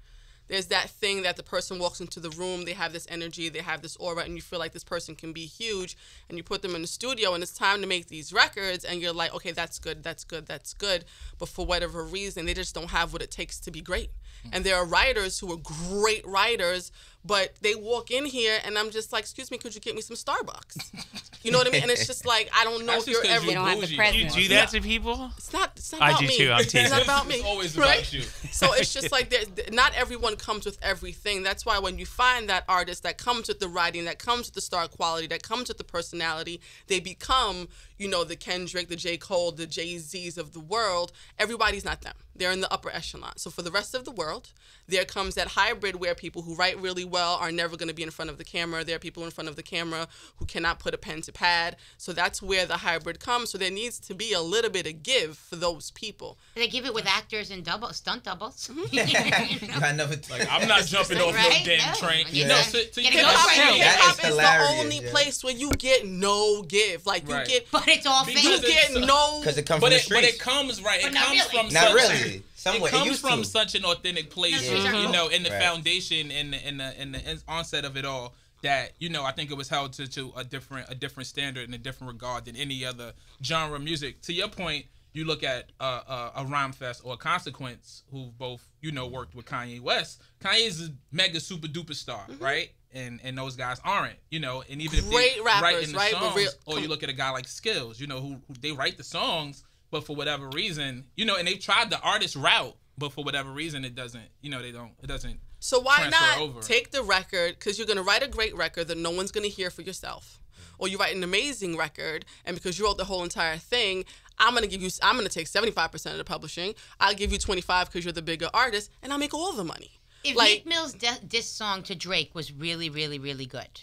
There's that thing that the person walks into the room, they have this energy, they have this aura, and you feel like this person can be huge. And you put them in the studio, and it's time to make these records, and you're like, okay, that's good, that's good, that's good. But for whatever reason, they just don't have what it takes to be great. Mm. And there are writers who are great writers, but they walk in here, and I'm just like, excuse me, could you get me some Starbucks? You know what I mean? And it's just like, I don't know That's if you're 'cause ever. They don't have the bougie. presence. You do that to people? It's not. It's not I about do me. too, I'm It's not about me. It's me. always right? about you. So it's just like not everyone comes with everything. That's why when you find that artist that comes with the writing, that comes with the star quality, that comes with the personality, they become, you know, the Kendrick, the J. Cole, the Jay Z's of the world. Everybody's not them. They're in the upper echelon. So for the rest of the world, there comes that hybrid where people who write really well are never going to be in front of the camera. There are people in front of the camera who cannot put a pen to pad. So that's where the hybrid comes. So there needs to be a little bit of give for those people. They give it with actors and double stunt doubles. Mm-hmm. I never. Like I'm not jumping off no damn No. train. Yeah. No, so, so you Get a can't ghost say- writer. Hip That hop is is, the only yeah. place where you get no give. Like you Right. get, but it's all Because you fake. it's- get no. Because it comes But from the it, but it comes right. But It not comes really. from Not such, really. Somewhat. It It comes used from to. such an authentic place, Yeah. you know, in the Right. foundation and the, in the in the onset of it all. That you know, I think it was held to, to a different a different standard and a different regard than any other genre of music. To your point, you look at uh, uh, a Rhymefest or a Consequence, who both you know worked with Kanye West. Kanye is a mega super duper star, right? And and those guys aren't, you know. And even if Great they rappers, writing the right? Songs, real- or you look at a guy like Skills, you know, who, who they write the songs, but for whatever reason, you know, and they've tried the artist route, but for whatever reason, it doesn't, you know, they don't, it doesn't. So why not over. take the record? Because you're gonna write a great record that no one's gonna hear for yourself, or you write an amazing record, and because you wrote the whole entire thing, I'm gonna give you. I'm gonna take 75 percent of the publishing. I'll give you 25 because you're the bigger artist, and I'll make all the money. If like- Meek Mill's de- diss song to Drake was really, really, really good,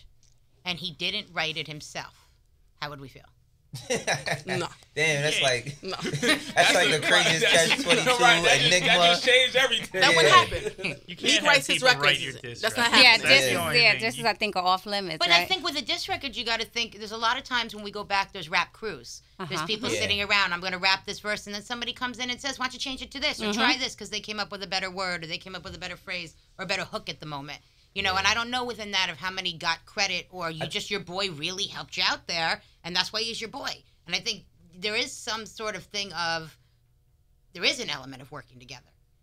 and he didn't write it himself, how would we feel? No, Damn, that's like no. that's like the craziest That's- catch twenty two right, that just- enigma. That just changed everything. That would happen. You can't Meek writes his records. write your That's not records. Yeah, this the is only yeah, this is I think off limits, But right? I think with a diss record, you got to think. There's a lot of times when we go back, there's rap crews. There's Uh-huh. people Yeah. sitting around. I'm going to rap this verse, and then somebody comes in and says, "Why don't you change it to this or try this?" Because they came up with a better word, or they came up with a better phrase, or a better hook at the moment. You know, and I don't know within that of how many got credit, or you just your boy really helped you out there, and that's why he's your boy. And I think there is some sort of thing of there is an element of working together.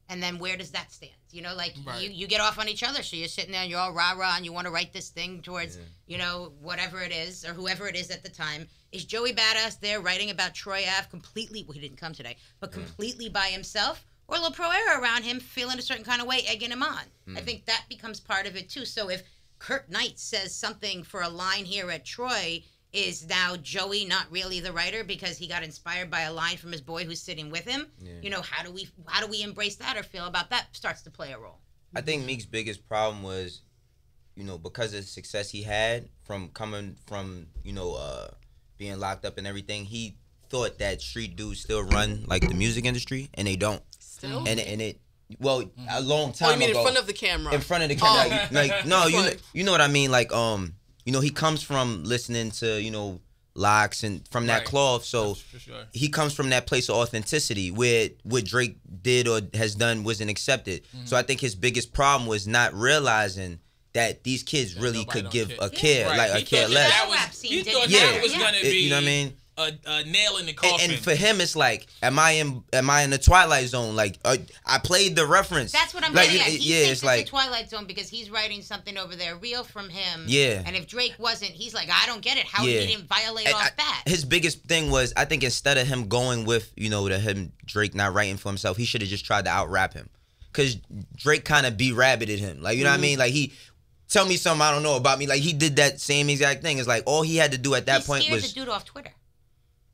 And then where does that stand? You know, like Right. you, you get off on each other. So you're sitting there and you're all rah rah and you want to write this thing towards, you know, whatever it is or whoever it is at the time. Is Joey Badass there writing about Troy Ave completely? Well, he didn't come today, but completely by himself? Or La Pro Era around him feeling a certain kind of way, egging him on? I think that becomes part of it too. So if Kirk Knight says something for a line here at Troy, is now Joey not really the writer because he got inspired by a line from his boy who's sitting with him? You know, how do we how do we embrace that or feel about that starts to play a role? I think Meek's biggest problem was, you know, because of the success he had from coming from, you know, uh, being locked up and everything, he thought that street dudes still run like the music industry, and they don't. Still. And and it, well, a long time Oh, you mean ago. in front of the camera? in front of the camera. Oh. Like, like, no, you know, you know what I mean. Like um, you know, he comes from listening to you know LOX and from that Right. cloth. So sure. he comes from that place of authenticity where what Drake did or has done wasn't accepted. Mm-hmm. So I think his biggest problem was not realizing that these kids really could give care. a care, Right, like he a care thought less. that was, he thought it. that Yeah. was Yeah. gonna It- be you know what I mean? A, a nail in the And, coffin. and for him, it's like, am I in? Am I in the twilight zone? Like, uh, I played the reference. That's what I'm like, getting at. He yeah, thinks it's it's, like, a Twilight Zone because he's writing something over there real from him. Yeah. And if Drake wasn't, he's like, I don't get it. How Yeah. he didn't violate And off I- that. his biggest thing was, I think instead of him going with, you know, the him Drake not writing for himself, he should have just tried to out rap him, cause Drake kind of be rabbited him. Like, you know what I mean? Like he. Tell me something I don't know about me. Like he did that same exact thing. It's like all he had to do at that he point scared was the dude off Twitter.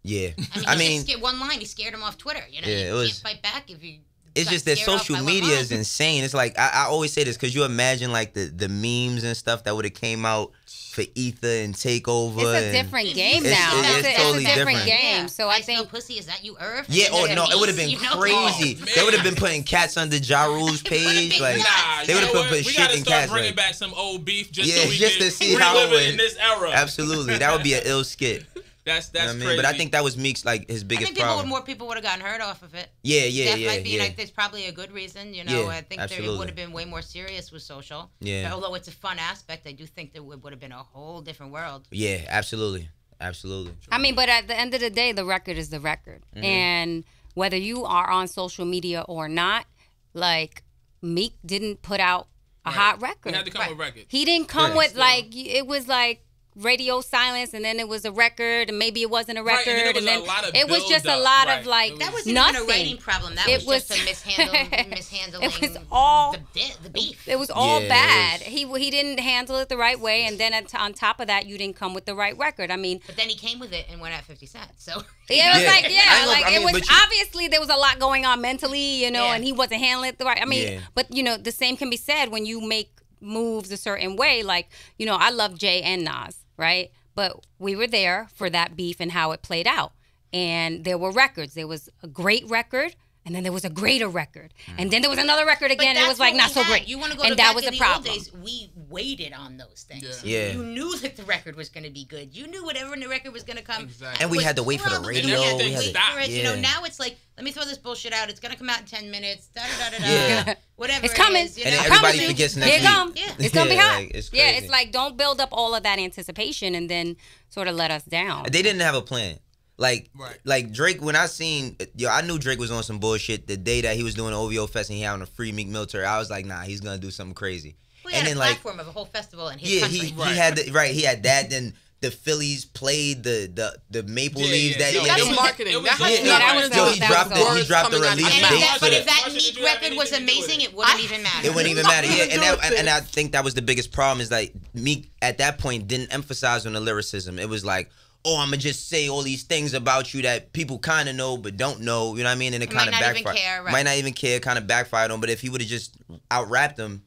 Yeah. I mean, I mean, just scared one line. He scared him off Twitter. You know, Yeah, you it was- can't fight back if you. it's just that social media is insane. It's like I, I always say this because you imagine like the the memes and stuff that would have came out for Ether and Takeover. It's a and- different game it's- now. it's It's, a, it's totally a different different. game. Yeah. So I Ice no think pussy. Is that you, Irv? Yeah, And oh no, it would have been you know? crazy. Oh, they would have been putting cats under Ja Rule's page. been Like. Nah, they would have put, what? put we shit gotta in start bringing Like, back some old beef just Yeah, so we just can to see how it it in this era. absolutely, that would be an ill skit. That's You that's know what I mean? But I think that was Meek's like his biggest. I biggest think people problem. would, more people would have gotten hurt off of it. yeah, yeah, that yeah, might be yeah. like there's probably a good reason, you know. Yeah, I think there, would have been way more serious with social. Yeah. Although it's a fun aspect, I do think there would, would have been a whole different world. yeah, absolutely, absolutely. I mean, but at the end of the day, the record is the record, Mm-hmm. and whether you are on social media or not, like Meek didn't put out a hot record. He had to come with records. He didn't come Yeah. with Still. like it was like radio silence, and then it was a record, and maybe it wasn't a Right, record, and then it was and then lot of it was just a lot right. of like That was- wasn't nothing. a rating problem. That It was, just was- a mishandle, mishandling. It was all- the, the beef. It was all Yeah, bad. was- He he didn't handle it the right way, and then at, on top of that, you didn't come with the right record. I mean, But then he came with it and went at 50 Cent. So Yeah, it was Yeah. like yeah, gonna- like I mean, it was you- obviously there was a lot going on mentally, you know, Yeah. and he wasn't handling it the right. I mean, Yeah. but you know, the same can be said when you make moves a certain way. Like you know, I love Jay and Nas, right? But we were there for that beef and how it played out, and there were records. There was a great record. And then there was a greater record, and mm. then there was another record again. and it was like not we so had. great, You want to go and to that was the problem. old days? We waited on those things. Yeah. You knew that the record was going to be good. You knew whatever in the record was going to come. Exactly. And we had to wait for the probably radio, gonna we had to- wait for it. You know, now it's like, let me throw this bullshit out. It's going to come out in 10 minutes. Da da da da da. Yeah. Whatever. It's coming. is, you know? then everybody Promise you. forgets next Here week. come. Yeah. It's gonna be hot. like, it's yeah, it's like don't build up all of that anticipation and then sort of let us down. They didn't have a plan. Like, Right. like Drake. When I seen, yo, I knew Drake was on some bullshit the day that he was doing the OVO Fest and he having a free Meek Mill tour. I was like, nah, he's gonna do something crazy. We had and a then like, platform of a whole festival in his yeah, country. he Right. he had the, right. He had that. Then the Phillies played the the the Maple Yeah, Leaves yeah, that yeah. That's marketing. it was that Yeah, that was to do all- with was dropped the- he dropped the release and date that, but the- if that Meek record was to do with amazing, it? it wouldn't even matter. It wouldn't even matter. Yeah, and that, and, and I think that was the biggest problem is like Meek at that point didn't emphasize on the lyricism. It was like, oh, I'm gonna just say all these things about you that people kind of know but don't know. You know what I mean? And it Might kind of not even backfired. care, right. Might not even care. Kind of backfired on. But if he would have just out rapped him,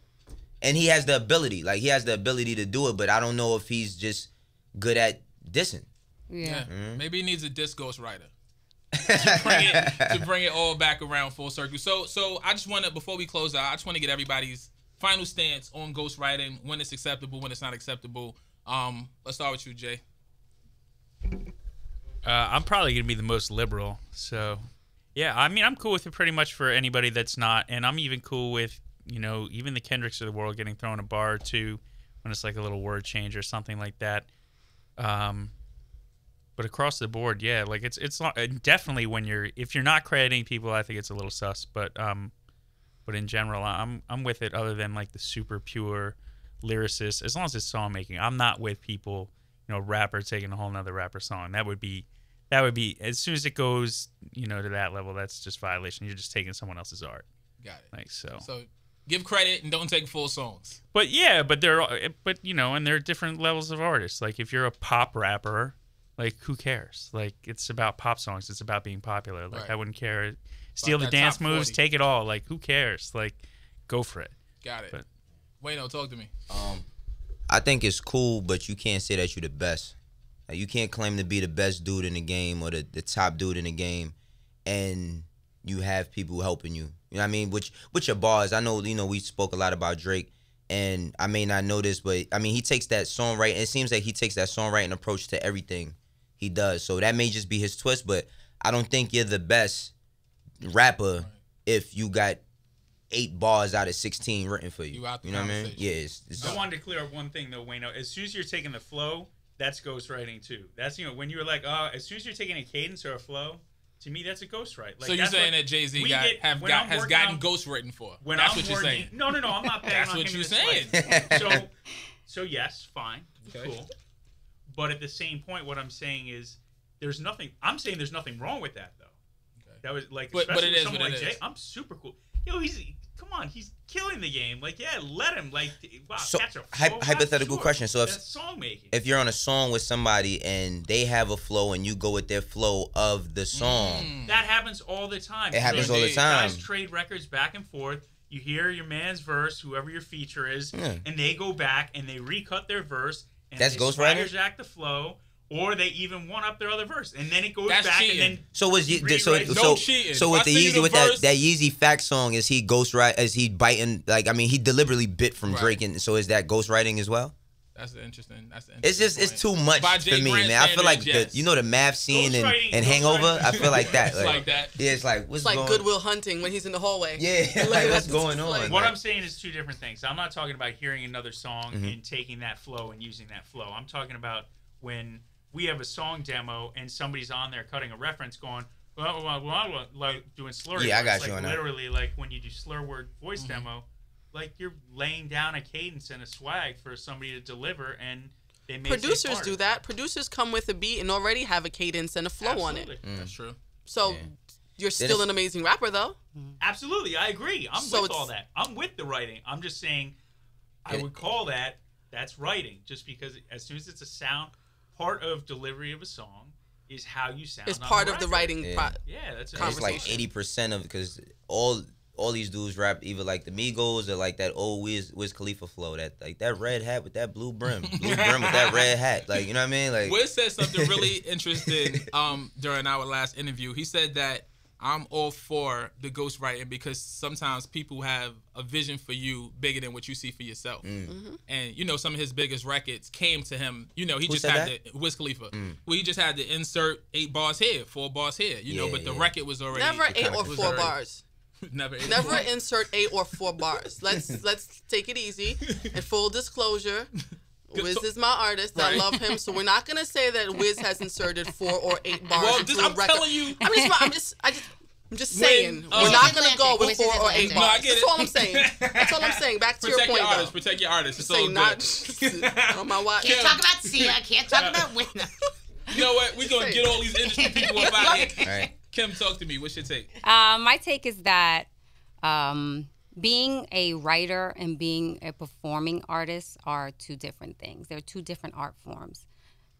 and he has the ability, like he has the ability to do it. But I don't know if he's just good at dissing. Yeah. Mm-hmm. Maybe he needs a disc ghost writer. to bring it to bring it all back around full circle. So so I just want to before we close out, I just want to get everybody's final stance on ghostwriting, when it's acceptable, when it's not acceptable. Um, let's start with you, Jay. Uh, I'm probably gonna be the most liberal. So, yeah, I mean, I'm cool with it pretty much for anybody that's not, and I'm even cool with you know even the Kendricks of the world getting thrown a bar or two when it's like a little word change or something like that. Um, but across the board, yeah, like it's it's not, definitely when you're if you're not crediting people, I think it's a little sus. But um, but in general, I'm I'm with it. Other than like the super pure lyricist, as long as it's song making, I'm not with people you know, rapper taking a whole nother rapper song. That would be that would be as soon as it goes, you know, to that level, that's just violation. You're just taking someone else's art. Got it. Like so. So give credit and don't take full songs. But yeah, but there are but you know, and there are different levels of artists. Like if you're a pop rapper, like who cares? Like it's about pop songs. It's about being popular. Like Right. I wouldn't care. Steal the dance moves, 40. take it all. Like who cares? Like go for it. Got it. But- Wayno, talk to me. Um, I think it's cool, but you can't say that you're the best. Like, you can't claim to be the best dude in the game or the, the top dude in the game, and you have people helping you. You know what I mean? Which with your bars, I know you know we spoke a lot about Drake, and I may not know this, but I mean he takes that songwriting. It seems like he takes that songwriting approach to everything he does. So that may just be his twist, but I don't think you're the best rapper if you got eight bars out of sixteen written for you. You out the know what I mean? conversation. Yeah, it's, it's I wanted to clear up one thing though, Wayno. As soon as you're taking the flow that's ghostwriting too. That's you know when you're like, oh, as soon as you're taking a cadence or a flow, to me that's a ghostwrite. Like, so you're saying that Jay Z we got get- have got has gotten on- ghost written for? when That's I'm what you're saying. No, no, no. I'm not. That's I'm not what him you're saying. so, so yes, fine, Okay. cool. But at the same point, what I'm saying is, there's nothing. I'm saying there's nothing wrong with that though. That was like, But- but especially it with is someone what like it Jay. I'm super cool. Yo, he's come on, he's killing the game. Like, yeah, let him. Like, wow, So, catch a flow, hypothetical sure. question. So if- That's song making. If you're on a song with somebody and they have a flow and you go with their flow of the song, Mm. That happens all the time. It happens all the time. Guys trade records back and forth. You hear your man's verse, whoever your feature is, Yeah. and they go back and they recut their verse. And That's swagger jack the flow, or they even one up their other verse, and then it goes That's back cheating. and then. so was Ye- so Rewrite. so cheating. so with I the Yeezy with verse- that that Yeezy fact song is he ghost ghostwrite is he biting like I mean he deliberately bit from Right. Drake and so is that ghostwriting as well? That's the interesting. That's the It's just it's too much By for Jay me, Grant man. I feel like standards, the you know the math scene and, Ghostwriting- and Hangover. I feel like that. It's like that. Yeah, it's like what's It's like going Goodwill Hunting when he's in the hallway. Yeah, Like, like what's going on? like- What Like, I'm saying is two different things. I'm not talking about hearing another song Mm-hmm. and taking that flow and using that flow. I'm talking about when we have a song demo and somebody's on there cutting a reference, going blah, blah, blah, blah, like doing slur. Yeah, I got like, you on that. Literally, like when you do slur word voice Mm-hmm. demo, like you're laying down a cadence and a swag for somebody to deliver, and they may Producers do that. Producers come with a beat and already have a cadence and a flow on it. Absolutely. That's true. So Yeah. you're still it's- an amazing rapper, though. Absolutely, I agree. I'm So with all that. I'm with the writing. I'm just saying, I Yeah. would call that that's writing, just because as soon as it's a sound, part of delivery of a song is how you sound. It's on part of the writing. Yeah. Pro- Yeah, that's a it's like eighty percent of because all all these dudes rap either like the Migos or like that old Wiz Wiz Khalifa flow that like that red hat with that blue brim, blue brim with that red hat. Like you know what I mean? Like Wiz said something really interesting um, during our last interview. He said that I'm all for the ghostwriting because sometimes people have a vision for you bigger than what you see for yourself. Mm. And you know, some of his biggest records came to him. You know, he Who just had that? the Wiz Khalifa. Well, he just had to insert eight bars here, four bars here. You know, Yeah, but the record was already Never eight or four already- bars. never eight Never insert eight or four bars. Let's let's take it easy. And full disclosure, Wiz to- is my artist. I love him, so we're not gonna say that Wiz has inserted four or eight bars Well, into this, a I'm record. telling you. I'm just, I'm just, I just, I'm just When, saying uh, we're not gonna go with Wiz four or eight bars. No, I get That's it. all I'm saying. That's all I'm saying. Back to Protect your your point, artist. though. Protect your artist. It's all Say good. not on my watch. Can't talk about Sia. I can't talk about Whitney. You know what? We're gonna get all these industry people up out here. all right. Kim, talk to me. What's your take? Uh, my take is that um, being a writer and being a performing artist are two different things. They're two different art forms.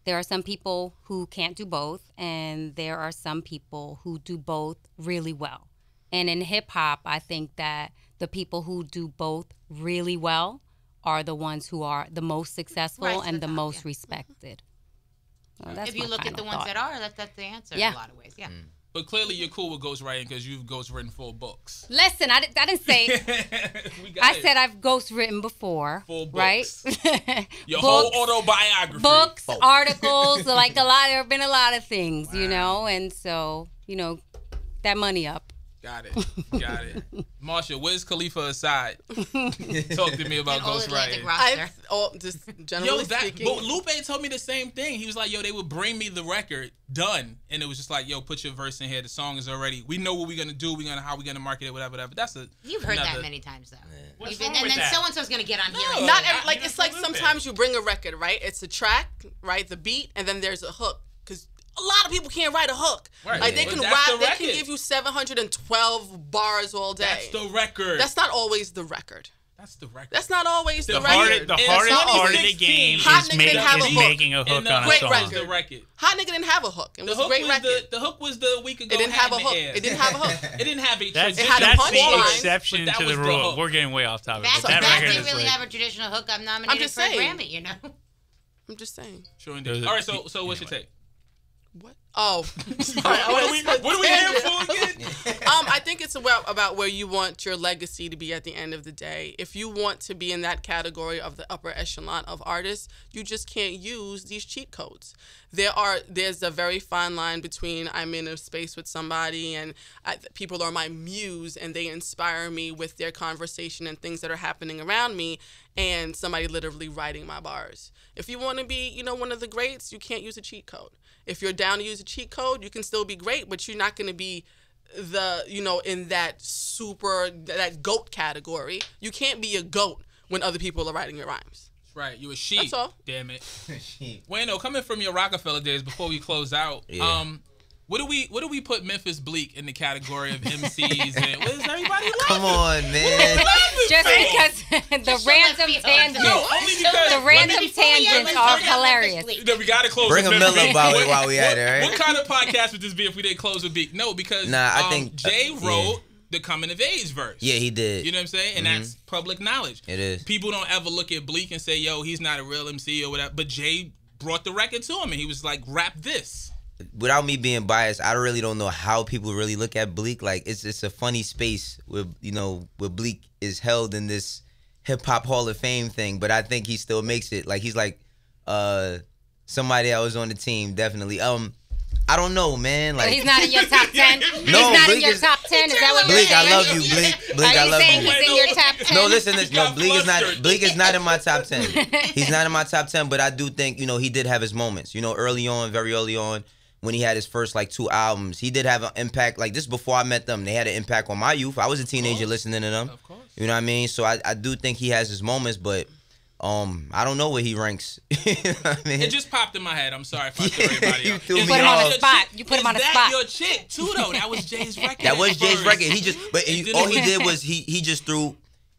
There are some people who can't do both, and there are some people who do both really well. And in hip hop, I think that the people who do both really well are the ones who are the most successful Rise to and the the top, most yeah. respected. Well, that's if you look at the ones thought. that are, that, that's the answer in Yeah. a lot of ways. Yeah. Mm. But clearly, you're cool with ghostwriting because you've ghostwritten full books. Listen, I, di- I didn't say we got I it. said I've ghost written before, Full right? books. your books, whole autobiography. books, Both. articles, like a lot. There have been a lot of things, you know, and so you know, that money up. Got it. Got it. Marsha, Wiz Khalifa aside, talk to me about Ghost all Atlantic ghostwriting. roster. I, oh, just generally Yo, that speaking. but Lupe told me the same thing. He was like, "Yo, they would bring me the record done, and it was just like, yo, put your verse in here. The song is already. We know what we're gonna do. We're gonna how we're gonna market it, whatever, whatever. That's a You've heard another- that many times, though. What's You've been- wrong and with then that? so and so's gonna get on here. No. and not say, every, like it's like for Lupe. sometimes you bring a record, right? It's a track, right? The beat, and then there's a hook. Because a lot of people can't write a hook. Right. Like they can that's rap, the they can give you 712 bars all day. That's the record. That's not always the record. That's the record. That's not always the, The, record. hard, the In hardest part of the game Hot is, Nigga make, didn't have is a hook. making a hook the on a Great song. record. the record. Hot Nigga didn't have a hook. It The was a great was record. the the hook was the week ago. it didn't have a hook. Air. It didn't have a hook. It didn't have a That's, It had a that's the punchline, exception that to the was the rule. We're getting way off topic. That, that that record didn't is really like, have a traditional hook. I'm nominated just for saying. a Grammy, you know? I'm just saying. Sure indeed. Those are- All right, so so what's your take? What? Oh, sorry. What are we, what are we here for again? um, I think it's about, about where you want your legacy to be at the end of the day. If you want to be in that category of the upper echelon of artists, you just can't use these cheat codes. There are there's a very fine line between I'm in a space with somebody and I, people are my muse and they inspire me with their conversation and things that are happening around me, and somebody literally writing my bars. If you want to be, you know, one of the greats, you can't use a cheat code. If you're down to use a cheat code, you can still be great, but you're not going to be the you know in that super that goat category. You can't be a goat when other people are writing your rhymes. Right, you a sheep. That's all. Damn it. sheep. Wayno, coming from your Roc-A-Fella days before we close out, Yeah. um, what do we what do we put Memphis Bleek in the category of MCs and what is everybody laughing? Come on, man. Just because the Just random be tangents, No, only because the random me- Before tangents are hilarious. No, we gotta close. Bring with a Memphis Miller Bleek. while we- What- while we at it, what- right? What kind of podcast would this be if we didn't close with Bleek? No, because Nah, I um, think- Jay uh, wrote yeah. the coming of age verse. Yeah, he did. You know what I'm saying? And that's public knowledge. It is. People don't ever look at Bleek and say, "Yo, he's not a real MC" or whatever. But Jay brought the record to him, and he was like, "Rap this." Without me being biased, I really don't know how people really look at Bleek. Like it's it's a funny space where you know where Bleek is held in this hip hop Hall of Fame thing, but I think he still makes it. Like he's like uh somebody that was on the team, definitely. Um I don't know, man. Like he's not in your top ten. he's No, not in Bleek your is- top ten. Is that what you're Bleek, I saying? love you, Bleek. Bleek, Are I love saying you. he's in your top ten? No, listen, listen. No, Bleek is not. Bleek is not in my top ten. He's not in my top ten, but I do think you know he did have his moments. You know, early on, very early on, when he had his first like two albums, he did have an impact. Like this before I met them, they had an impact on my youth. I was a teenager listening to them. Of course. You know what I mean? So I, I do think he has his moments, but um, I don't know where he ranks. you know what I mean? It just popped in my head. I'm sorry if I threw everybody You off. threw Is me off. You put him on the spot. You put him Is on the that spot. your chick too, though? That was Jay's record. That was at Jay's record. He just, but he, didn't all he did was he he just threw,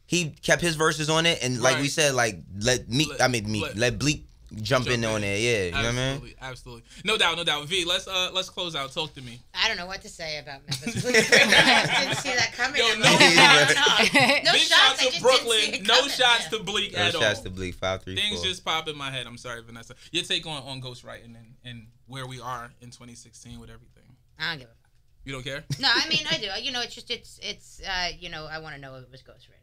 he kept his verses on it, and like we said, like let me, Let- I mean me, let- let Bleek jump, in Jump on there. Yeah, you know what I mean? Absolutely, absolutely. No doubt, no doubt. V, let's uh let's close out. Talk to me. I don't know what to say about Memphis Bleek. I didn't see that coming. Yo, I'm no like, shots. I. No Big shots. shots to just didn't see Brooklyn. No shots Yeah. to Bleek No at shots all. to Bleek. Five three Things four. just pop in my head. I'm sorry, Vanessa. Your take on on ghostwriting and and where we are in 2016 with everything. I don't give a You don't care? No, I mean I do. You know, it's just it's it's uh, you know I want to know if it was ghostwritten or not, that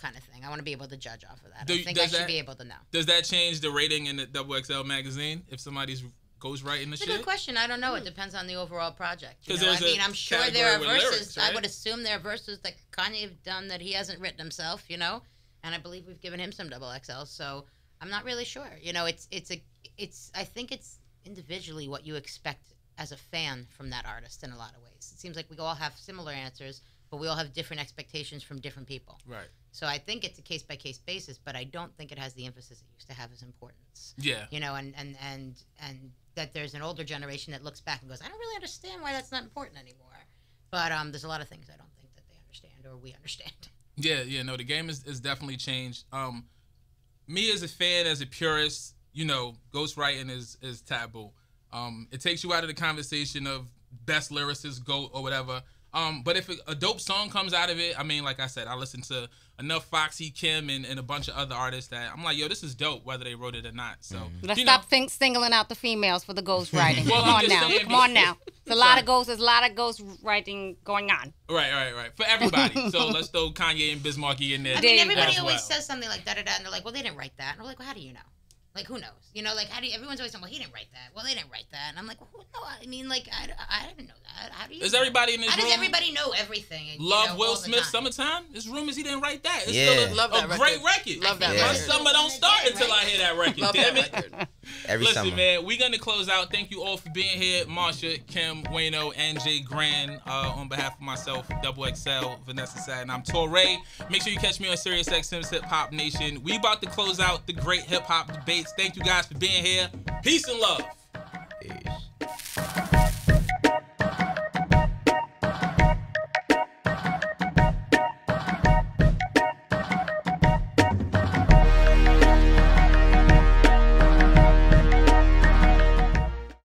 kind of thing. I want to be able to judge off of that. Do I think I should that- be able to know. Does that change the rating in the Double XL magazine if somebody's ghostwriting the It's a good question. I don't know. It hmm. depends on the overall project. You know, I mean, I'm sure there are verses. lyrics, I would assume there are verses that Kanye have done that he hasn't written himself. You know, and I believe we've given him some double XL. So I'm not really sure. You know, it's it's a it's. I think it's individually what you expect as a fan from that artist in a lot of ways. It seems like we all have similar answers, but we all have different expectations from different people. Right. So I think it's a case by case basis, but I don't think it has the emphasis it used to have as importance Yeah. you know, and and and and that there's an older generation that looks back and goes, I don't really understand why that's not important anymore. But um, there's a lot of things I don't think that they understand or we understand. Yeah, yeah, no, the game is, is definitely changed. Um, me as a fan, as a purist, you know, ghostwriting is is taboo. Um, it takes you out of the conversation of best lyricist, goat, or whatever. Um, but if a, a dope song comes out of it, I mean, like I said, I listen to enough Foxy Kim and, and a bunch of other artists that I'm like, yo, this is dope, whether they wrote it or not. So Let's you stop think, singling out the females for the ghost writing. Well, Come on now. saying- Come on now. There's a lot of ghosts. There's a lot of ghost writing going on. right, right, right, for everybody. so let's throw Kanye and Biz Markie in there. I mean, everybody always well. says something like da da da, and they're like, well, they didn't write that. And I'm like, well, how do you know? Like, who knows? You know, like, how do you, everyone's always saying, well, he didn't write that. Well, they didn't write that. And I'm like, well, who, no, I mean, like, I, I didn't know that. How do you? Is know? everybody in this How does everybody know everything? you Love know, Will all Smith, time? Summertime. There's rumors he didn't write that. It's Yeah. still a, Love that a great record. record. Love that Yeah. My summer don't start until I hear that record. Love Damn that it. record. Every Listen, summer. man, we're gonna close out. Thank you all for being here, Marsha, Kim, Wayno, and J Grand. Uh, on behalf of myself, Double XL, Vanessa Satten, I'm Torae. Make sure you catch me on Sirius XM's Hip Hop Nation. We about to close out the great hip hop Thank you guys for being here. Peace and love. Peace.